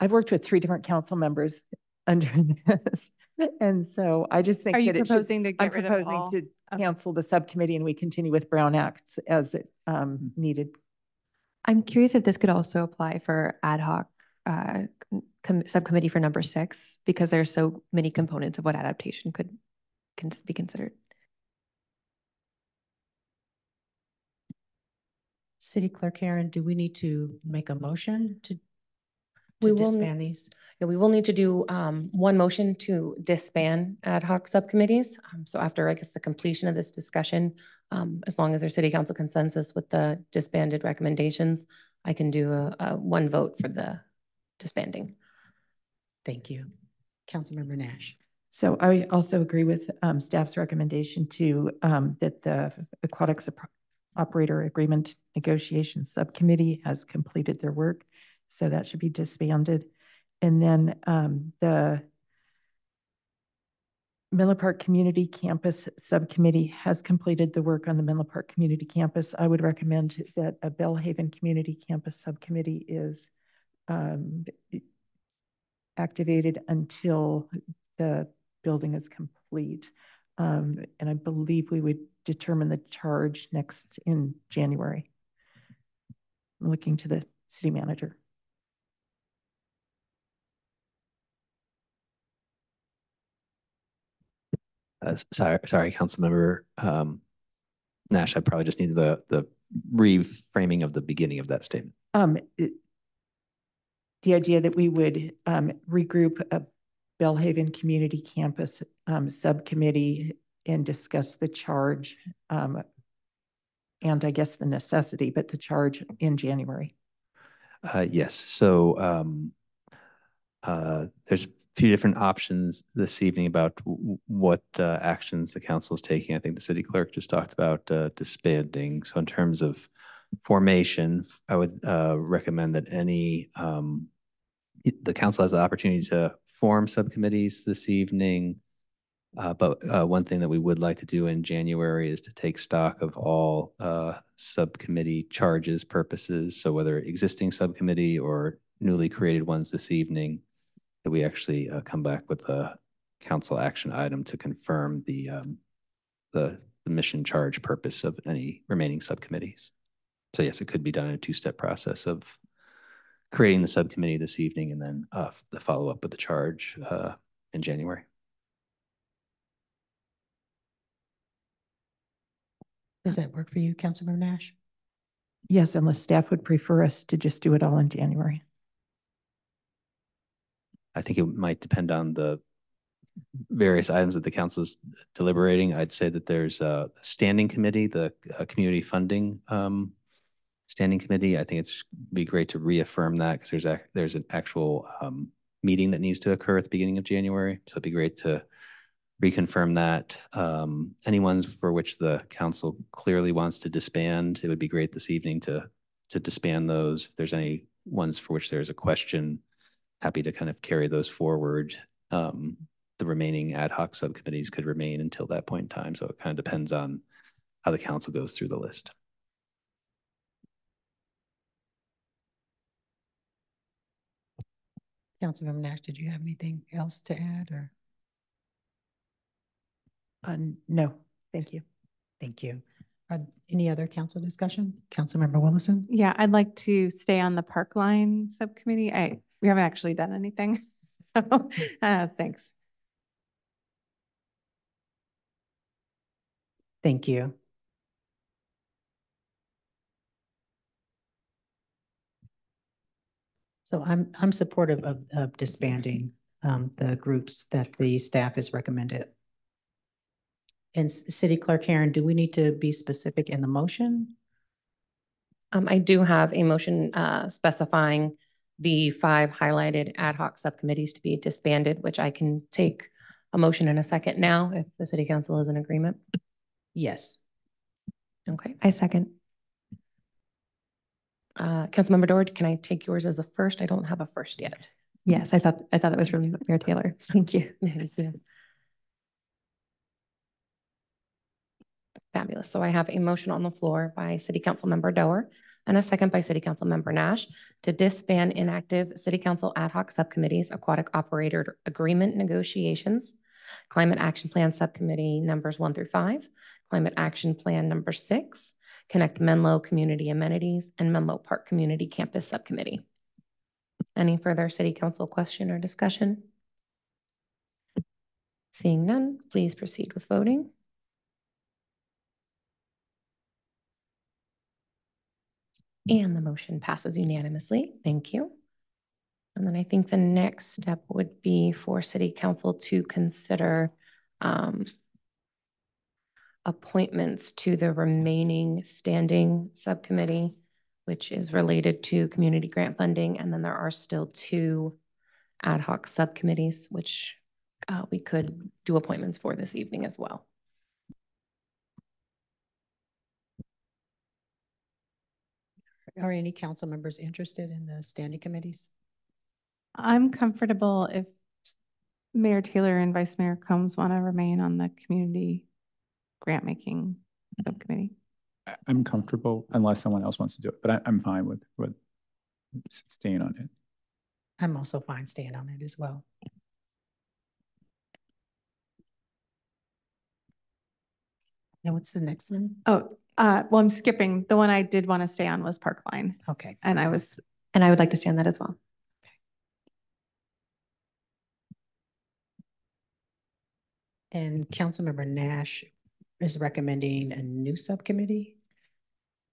I've worked with three different council members under this. And so I just think Are you that it should- proposing to I'm get rid of proposing all? to cancel the subcommittee and we continue with Brown Acts as it um, needed. I'm curious if this could also apply for ad hoc uh, com- subcommittee for number six, because there are so many components of what adaptation could can be considered. City Clerk Herren, do we need to make a motion to We to will n- disband these? Yeah, we will need to do um, one motion to disband ad hoc subcommittees. Um, So after, I guess, the completion of this discussion, um, as long as there's city council consensus with the disbanded recommendations, I can do a, a one vote for the disbanding. Thank you. Councilmember Nash. So I also agree with um, staff's recommendation to, um, that the Aquatics Op- Operator Agreement Negotiation Subcommittee has completed their work. So that should be disbanded. And then um, the Menlo Park Community Campus Subcommittee has completed the work on the Menlo Park Community Campus. I would recommend that a Belle Haven Community Campus Subcommittee is um, activated until the building is complete. Um, and I believe we would determine the charge next in January. I'm looking to the city manager. Uh, sorry, sorry, Councilmember, um, Nash, I probably just needed the, the reframing of the beginning of that statement. Um, it- the idea that we would, um, regroup a Belle Haven Community Campus, um, subcommittee and discuss the charge, um, and I guess the necessity, but the charge in January. Uh, yes, so, um, uh, there's few different options this evening about what, uh, actions the council is taking. I think the city clerk just talked about, uh, disbanding. So in terms of formation, I would, uh, recommend that any, um, the council has the opportunity to form subcommittees this evening. Uh, but, uh, one thing that we would like to do in January is to take stock of all, uh, subcommittee charges purposes. So whether existing subcommittee or newly created ones this evening, that we actually, uh, come back with a council action item to confirm the, um, the, the mission charge purpose of any remaining subcommittees. So yes, it could be done in a two-step process of creating the subcommittee this evening and then, uh, the follow-up with the charge, uh, in January. Does that work for you, Councilmember Nash? Yes, unless staff would prefer us to just do it all in January. I think it might depend on the various items that the council is deliberating. I'd say that there's a standing committee, the uh, community funding um, standing committee. I think it's be great to reaffirm that because there's a, there's an actual um, meeting that needs to occur at the beginning of January. So it'd be great to reconfirm that. Um, any ones for which the council clearly wants to disband, it would be great this evening to to disband those. If there's any ones for which there's a question, happy to kind of carry those forward. Um, the remaining ad hoc subcommittees could remain until that point in time. So it kind of depends on how the council goes through the list. Councilmember Nash, did you have anything else to add or? Uh, no, thank you. Thank you. Are Any other council discussion? Councilmember Wolosin? Yeah, I'd like to stay on the Parkline Subcommittee. I, we haven't actually done anything. So, uh, thanks. Thank you. So I'm, I'm supportive of, of disbanding um, the groups that the staff has recommended. And S- City Clerk Herren, do we need to be specific in the motion? Um, I do have a motion, uh, specifying the five highlighted ad hoc subcommittees to be disbanded, which I can take a motion in a second now if the city council is in agreement. Yes. Okay. I second. Uh, Councilmember Dodd, can I take yours as a first? I don't have a first yet. Yes, I thought, I thought it was from Mayor Taylor. Thank you. Thank you. Fabulous. So I have a motion on the floor by City Council Member Doerr and a second by City Council Member Nash to disband inactive City Council ad hoc subcommittees, aquatic operator agreement negotiations, Climate Action Plan Subcommittee numbers one through five, Climate Action Plan number six, Connect Menlo Community Amenities, and Menlo Park Community Campus Subcommittee. Any further City Council question or discussion? Seeing none, please proceed with voting. And the motion passes unanimously. Thank you. And then I think the next step would be for city council to consider um, appointments to the remaining standing subcommittee, which is related to community grant funding. And then there are still two ad hoc subcommittees, which uh, we could do appointments for this evening as well. Are any council members interested in the standing committees? I'm comfortable if Mayor Taylor and Vice Mayor Combs want to remain on the community grant making subcommittee. I- I'm comfortable unless someone else wants to do it, but I, I'm fine with, with staying on it. I'm also fine staying on it as well. Now what's the next one? Oh, uh, well, I'm skipping. The one I did want to stay on was Parkline. Okay. And I was, And I would like to stay on that as well. Okay. And Councilmember Nash is recommending a new subcommittee?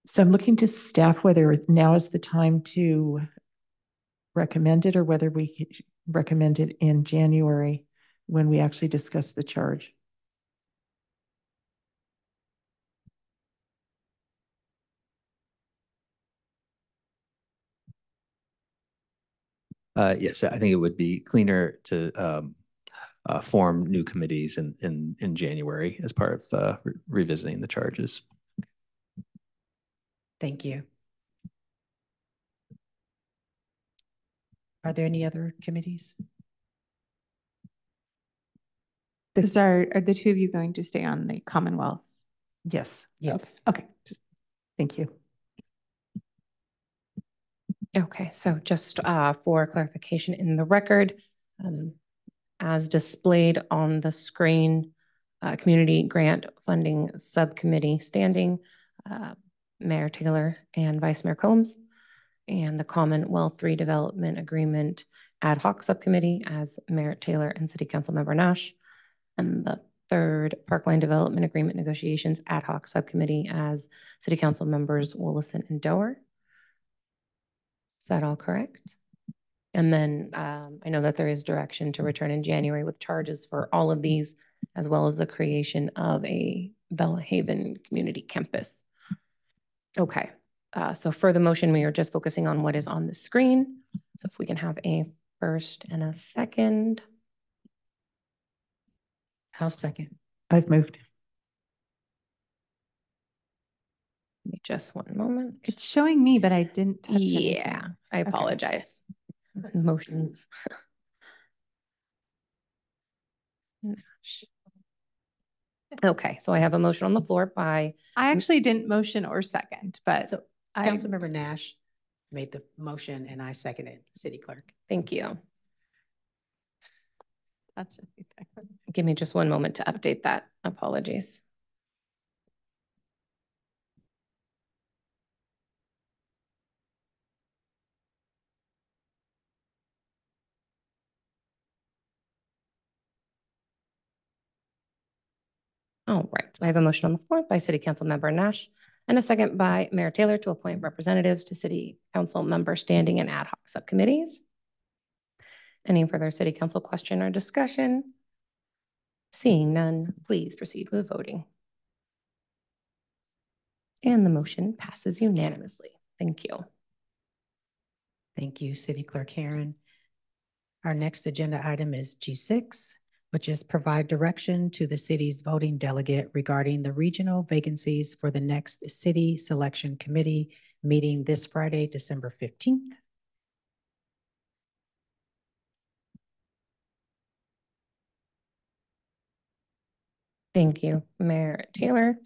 So I'm looking to staff whether now is the time to recommend it or whether we could recommend it in January when we actually discuss the charge. Uh, yes, I think it would be cleaner to um, uh, form new committees in, in, in January as part of uh, re- revisiting the charges. Thank you. Are there any other committees? is are, are the two of you going to stay on the Commonwealth? Yes. Yes. Okay, Just, thank you. Okay, so just uh, for clarification in the record, um, as displayed on the screen, uh, Community Grant Funding Subcommittee standing, uh, Mayor Taylor and Vice Mayor Combs, and the Commonwealth Redevelopment Agreement Ad Hoc Subcommittee as Mayor Taylor and City Council Member Nash, and the third Parkline Development Agreement Negotiations Ad Hoc Subcommittee as City Council Members Wolosin and Doerr. Is that all correct? And then um, I know that there is direction to return in January with charges for all of these, as well as the creation of a Belle Haven Community Campus. Okay, uh, so for the motion, we are just focusing on what is on the screen. So if we can have a first and a second. I'll second. I've moved. Give me just one moment. It's showing me, but I didn't touch anything. Yeah, I apologize. Motions. Okay, so I have a motion on the floor by, I actually didn't motion or second, but So I, Councilmember Nash made the motion and I seconded, city clerk. thank you. Give me just one moment to update that. Apologies. All right, I have a motion on the floor by City Council Member Nash and a second by Mayor Taylor to appoint representatives to City Council member standing and ad hoc subcommittees. Any further City Council question or discussion? Seeing none, please proceed with voting. And the motion passes unanimously. Thank you. Thank you, City Clerk Herren. Our next agenda item is G6, which is provide direction to the city's voting delegate regarding the regional vacancies for the next city selection committee meeting this Friday, December 15th. Thank you, Mayor Taylor.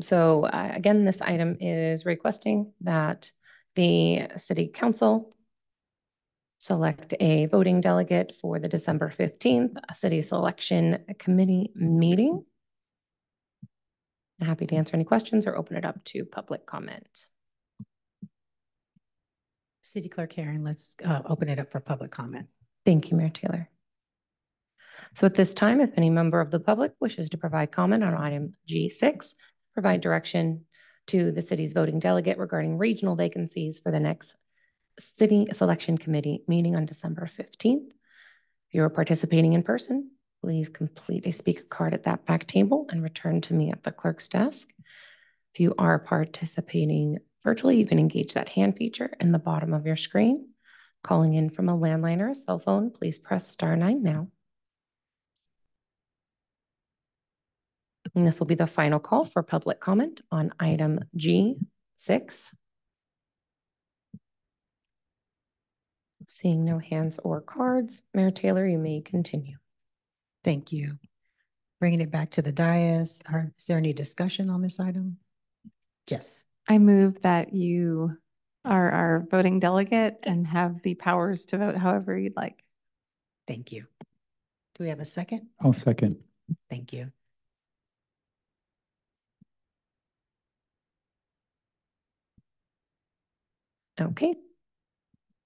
So uh, again, this item is requesting that the city council select a voting delegate for the December 15th city selection committee meeting. Happy to answer any questions or open it up to public comment. City Clerk Herren, let's uh, open it up for public comment. Thank you, Mayor Taylor. So at this time, if any member of the public wishes to provide comment on item G6, provide direction to the city's voting delegate regarding regional vacancies for the next city selection committee meeting on December 15th. If you're participating in person, please complete a speaker card at that back table and return to me at the clerk's desk. If you are participating virtually, you can engage that hand feature in the bottom of your screen. Calling in from a landline or a cell phone, please press star nine now. And this will be the final call for public comment on item G6. Seeing no hands or cards, Mayor Taylor, you may continue. Thank you. Bringing it back to the dais, are, is there any discussion on this item? Yes. I move that you are our voting delegate and have the powers to vote however you'd like. Thank you. Do we have a second? I'll second. Thank you. Okay,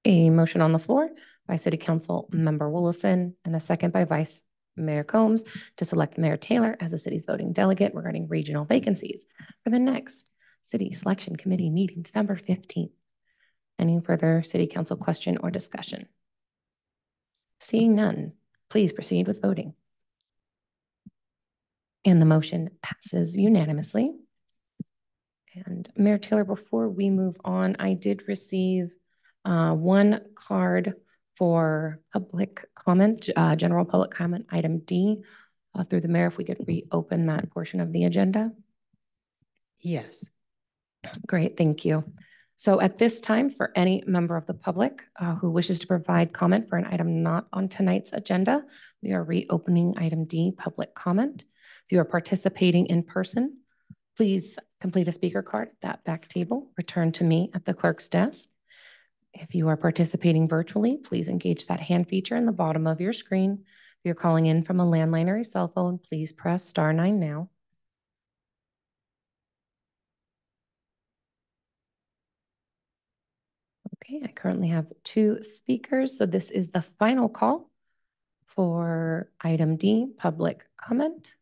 a motion on the floor by City Council Member Wolosin and a second by Vice Mayor Combs to select Mayor Taylor as the city's voting delegate regarding regional vacancies for the next City Selection Committee meeting December fifteenth. Any further City Council question or discussion? Seeing none, please proceed with voting. And the motion passes unanimously. And Mayor Taylor, before we move on, I did receive uh, one card for public comment, uh, general public comment, item D. uh, Through the mayor, if we could reopen that portion of the agenda. Yes. Great, thank you. So at this time, for any member of the public uh, who wishes to provide comment for an item not on tonight's agenda, we are reopening item D, public comment. If you are participating in person, please complete a speaker card at that back table, return to me at the clerk's desk. If you are participating virtually, please engage that hand feature in the bottom of your screen. If you're calling in from a landline or a cell phone, please press star nine now. Okay, I currently have two speakers, so this is the final call for item D, public comment.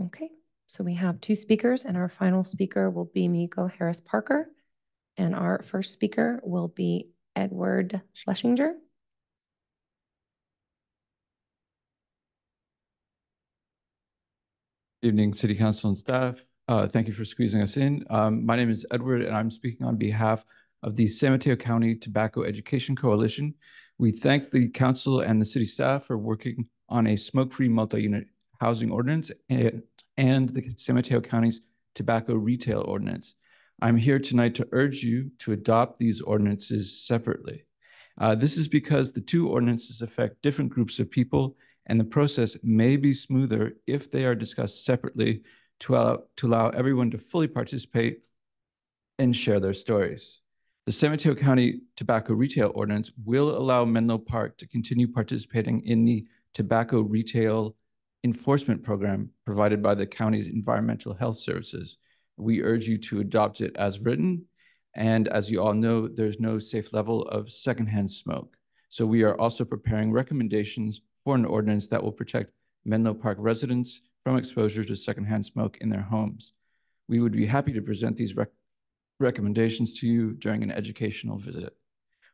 Okay, so we have two speakers and our final speaker will be Miko Harris Parker. And our first speaker will be Edward Schlesinger. Evening, City Council and staff. Uh, thank you for squeezing us in. Um, my name is Edward, and I'm speaking on behalf of the San Mateo County Tobacco Education Coalition. We thank the council and the city staff for working on a smoke-free multi-unit housing ordinance and, and the San Mateo County's tobacco retail ordinance. I'm here tonight to urge you to adopt these ordinances separately. Uh, this is because the two ordinances affect different groups of people, and the process may be smoother if they are discussed separately to allow, to allow everyone to fully participate and share their stories. The San Mateo County Tobacco Retail Ordinance will allow Menlo Park to continue participating in the tobacco retail enforcement program provided by the county's environmental health services. We urge you to adopt it as written. And as you all know, there's no safe level of secondhand smoke. So we are also preparing recommendations for an ordinance that will protect Menlo Park residents from exposure to secondhand smoke in their homes. We would be happy to present these rec recommendations to you during an educational visit.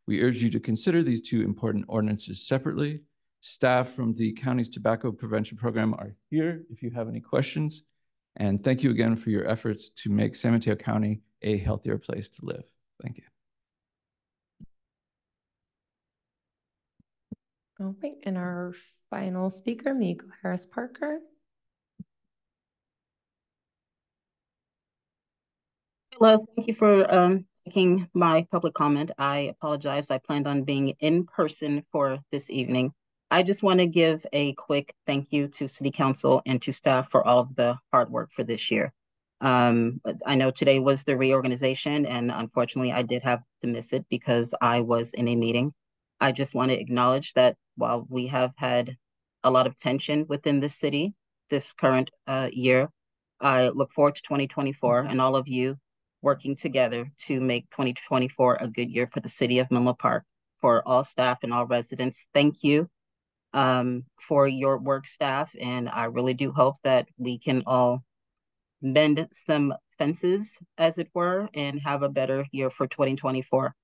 We urge you to consider these two important ordinances separately. Staff from the county's tobacco prevention program are here if you have any questions. And thank you again for your efforts to make San Mateo County a healthier place to live. Thank you. Okay, and our final speaker, Miko Harris Parker. Hello, thank you for um, taking my public comment. I apologize. I planned on being in person for this evening. I just want to give a quick thank you to City Council and to staff for all of the hard work for this year. Um, I know today was the reorganization, and unfortunately, I did have to miss it because I was in a meeting. I just want to acknowledge that while we have had a lot of tension within the city this current uh, year, I look forward to 2024 and all of you working together to make 2024 a good year for the city of Menlo Park. For all staff and all residents, thank you um, for your work staff. And I really do hope that we can all mend some fences, as it were, and have a better year for 2024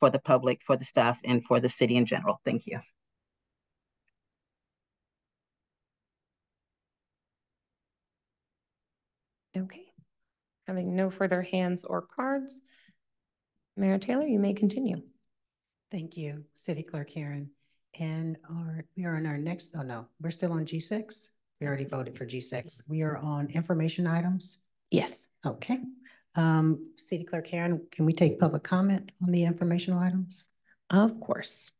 for the public, for the staff, and for the city in general. Thank you. Okay. Having no further hands or cards, Mayor Taylor, you may continue. Thank you, City Clerk Herren. And our, we are on our next, oh no, we're still on G six? We already voted for G six. We are on information items? Yes. Okay. Um, City Clerk Herren, can we take public comment on the informational items? Of course.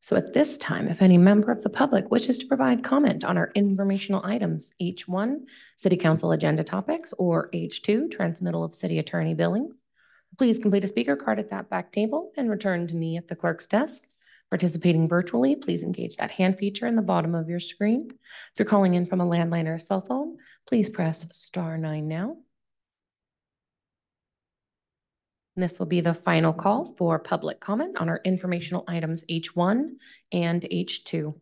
So at this time, if any member of the public wishes to provide comment on our informational items, H1, City Council agenda topics, or H2, transmittal of city attorney billings, please complete a speaker card at that back table and return to me at the clerk's desk. Participating virtually, please engage that hand feature in the bottom of your screen. If you're calling in from a landline or a cell phone, please press star nine now. This will be the final call for public comment on our informational items H1 and H2.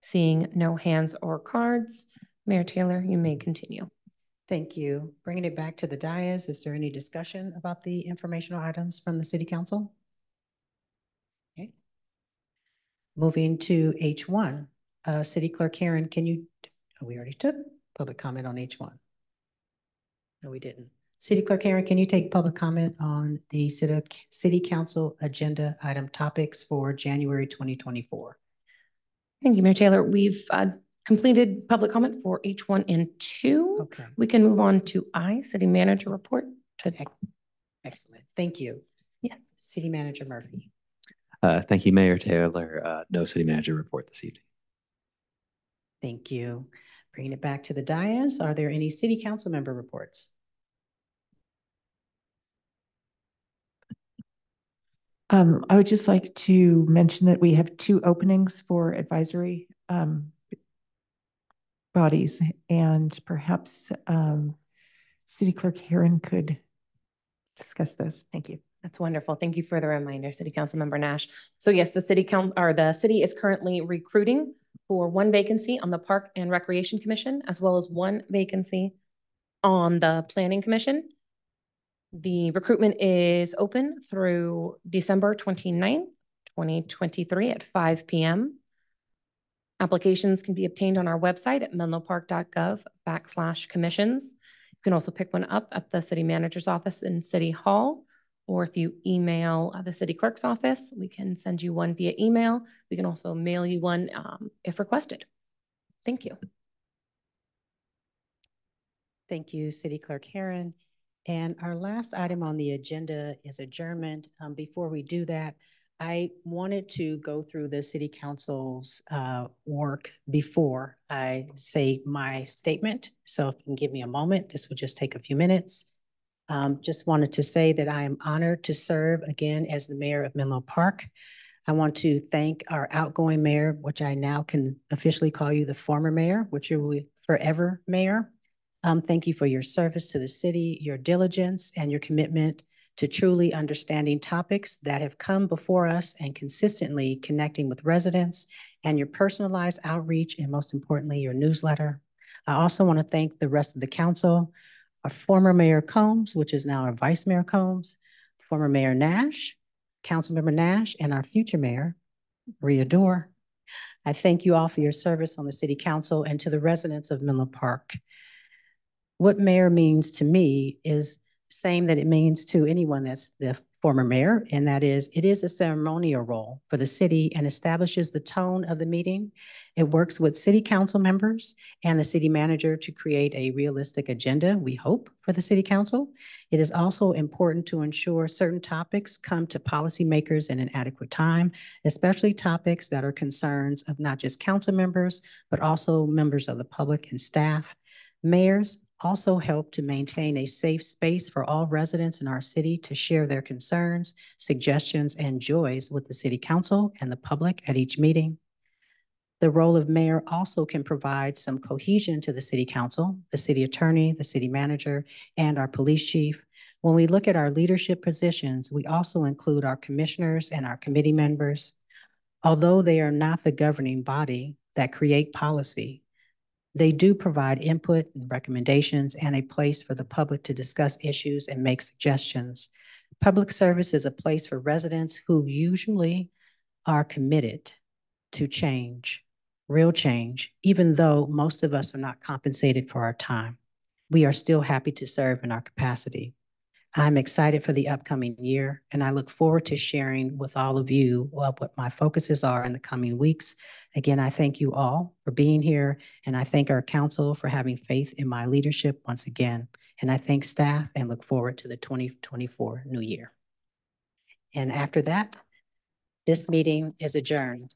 Seeing no hands or cards, Mayor Taylor, you may continue. Thank you. Bringing it back to the dais, is there any discussion about the informational items from the city council? Okay. Moving to H1, uh, City Clerk Herren, can you, oh, we already took public comment on H1. No, we didn't. City Clerk Herren, can you take public comment on the city, city council agenda item topics for January 2024? Thank you, Mayor Taylor. We've uh, completed public comment for H1 and 2. Okay. We can move on to I, City Manager Report. To Excellent. Thank you. Yes. City Manager Murphy. Uh, thank you, Mayor Taylor. Uh, no city manager report this evening. Thank you. Bringing it back to the dais, are there any city council member reports? Um, I would just like to mention that we have two openings for advisory um, bodies and perhaps um, City Clerk Herren could discuss this. Thank you. That's wonderful. Thank you for the reminder, City Council Member Nash. So yes, the city council or the city is currently recruiting for one vacancy on the Park and Recreation Commission, as well as one vacancy on the Planning Commission. The recruitment is open through December 29th, 2023 at 5 p.m. Applications can be obtained on our website at menlopark.gov backslash commissions. You can also pick one up at the city manager's office in City Hall, or if you email uh, the city clerk's office, we can send you one via email. We can also mail you one um, if requested. Thank you. Thank you, City Clerk Herren. And our last item on the agenda is adjournment. Um, before we do that, I wanted to go through the city council's uh, work before I say my statement. So if you can give me a moment, this will just take a few minutes. Um, just wanted to say that I am honored to serve again as the mayor of Menlo Park. I want to thank our outgoing mayor, which I now can officially call you the former mayor, which you forever mayor. Um, thank you for your service to the city, your diligence, and your commitment to truly understanding topics that have come before us and consistently connecting with residents and your personalized outreach and most importantly, your newsletter. I also want to thank the rest of the council, our former Mayor Combs, which is now our Vice Mayor Combs, former Mayor Nash, Councilmember Nash, and our future Mayor, Maria Doerr. I thank you all for your service on the City Council and to the residents of Menlo Park. What mayor means to me is same that it means to anyone that's the former mayor, and that is it is a ceremonial role for the city and establishes the tone of the meeting. It works with city council members and the city manager to create a realistic agenda, we hope, for the city council. It is also important to ensure certain topics come to policymakers in an adequate time, especially topics that are concerns of not just council members, but also members of the public and staff. Mayors also help to maintain a safe space for all residents in our city to share their concerns, suggestions, and joys with the city council and the public at each meeting. The role of mayor also can provide some cohesion to the city council, the city attorney, the city manager, and our police chief. When we look at our leadership positions, we also include our commissioners and our committee members. Although they are not the governing body that create policy, they do provide input and recommendations and a place for the public to discuss issues and make suggestions. Public service is a place for residents who usually are committed to change, real change, even though most of us are not compensated for our time. We are still happy to serve in our capacity. I'm excited for the upcoming year, and I look forward to sharing with all of you what my focuses are in the coming weeks. Again, I thank you all for being here, and I thank our council for having faith in my leadership once again. And I thank staff and look forward to the 2024 new year. And after that, this meeting is adjourned.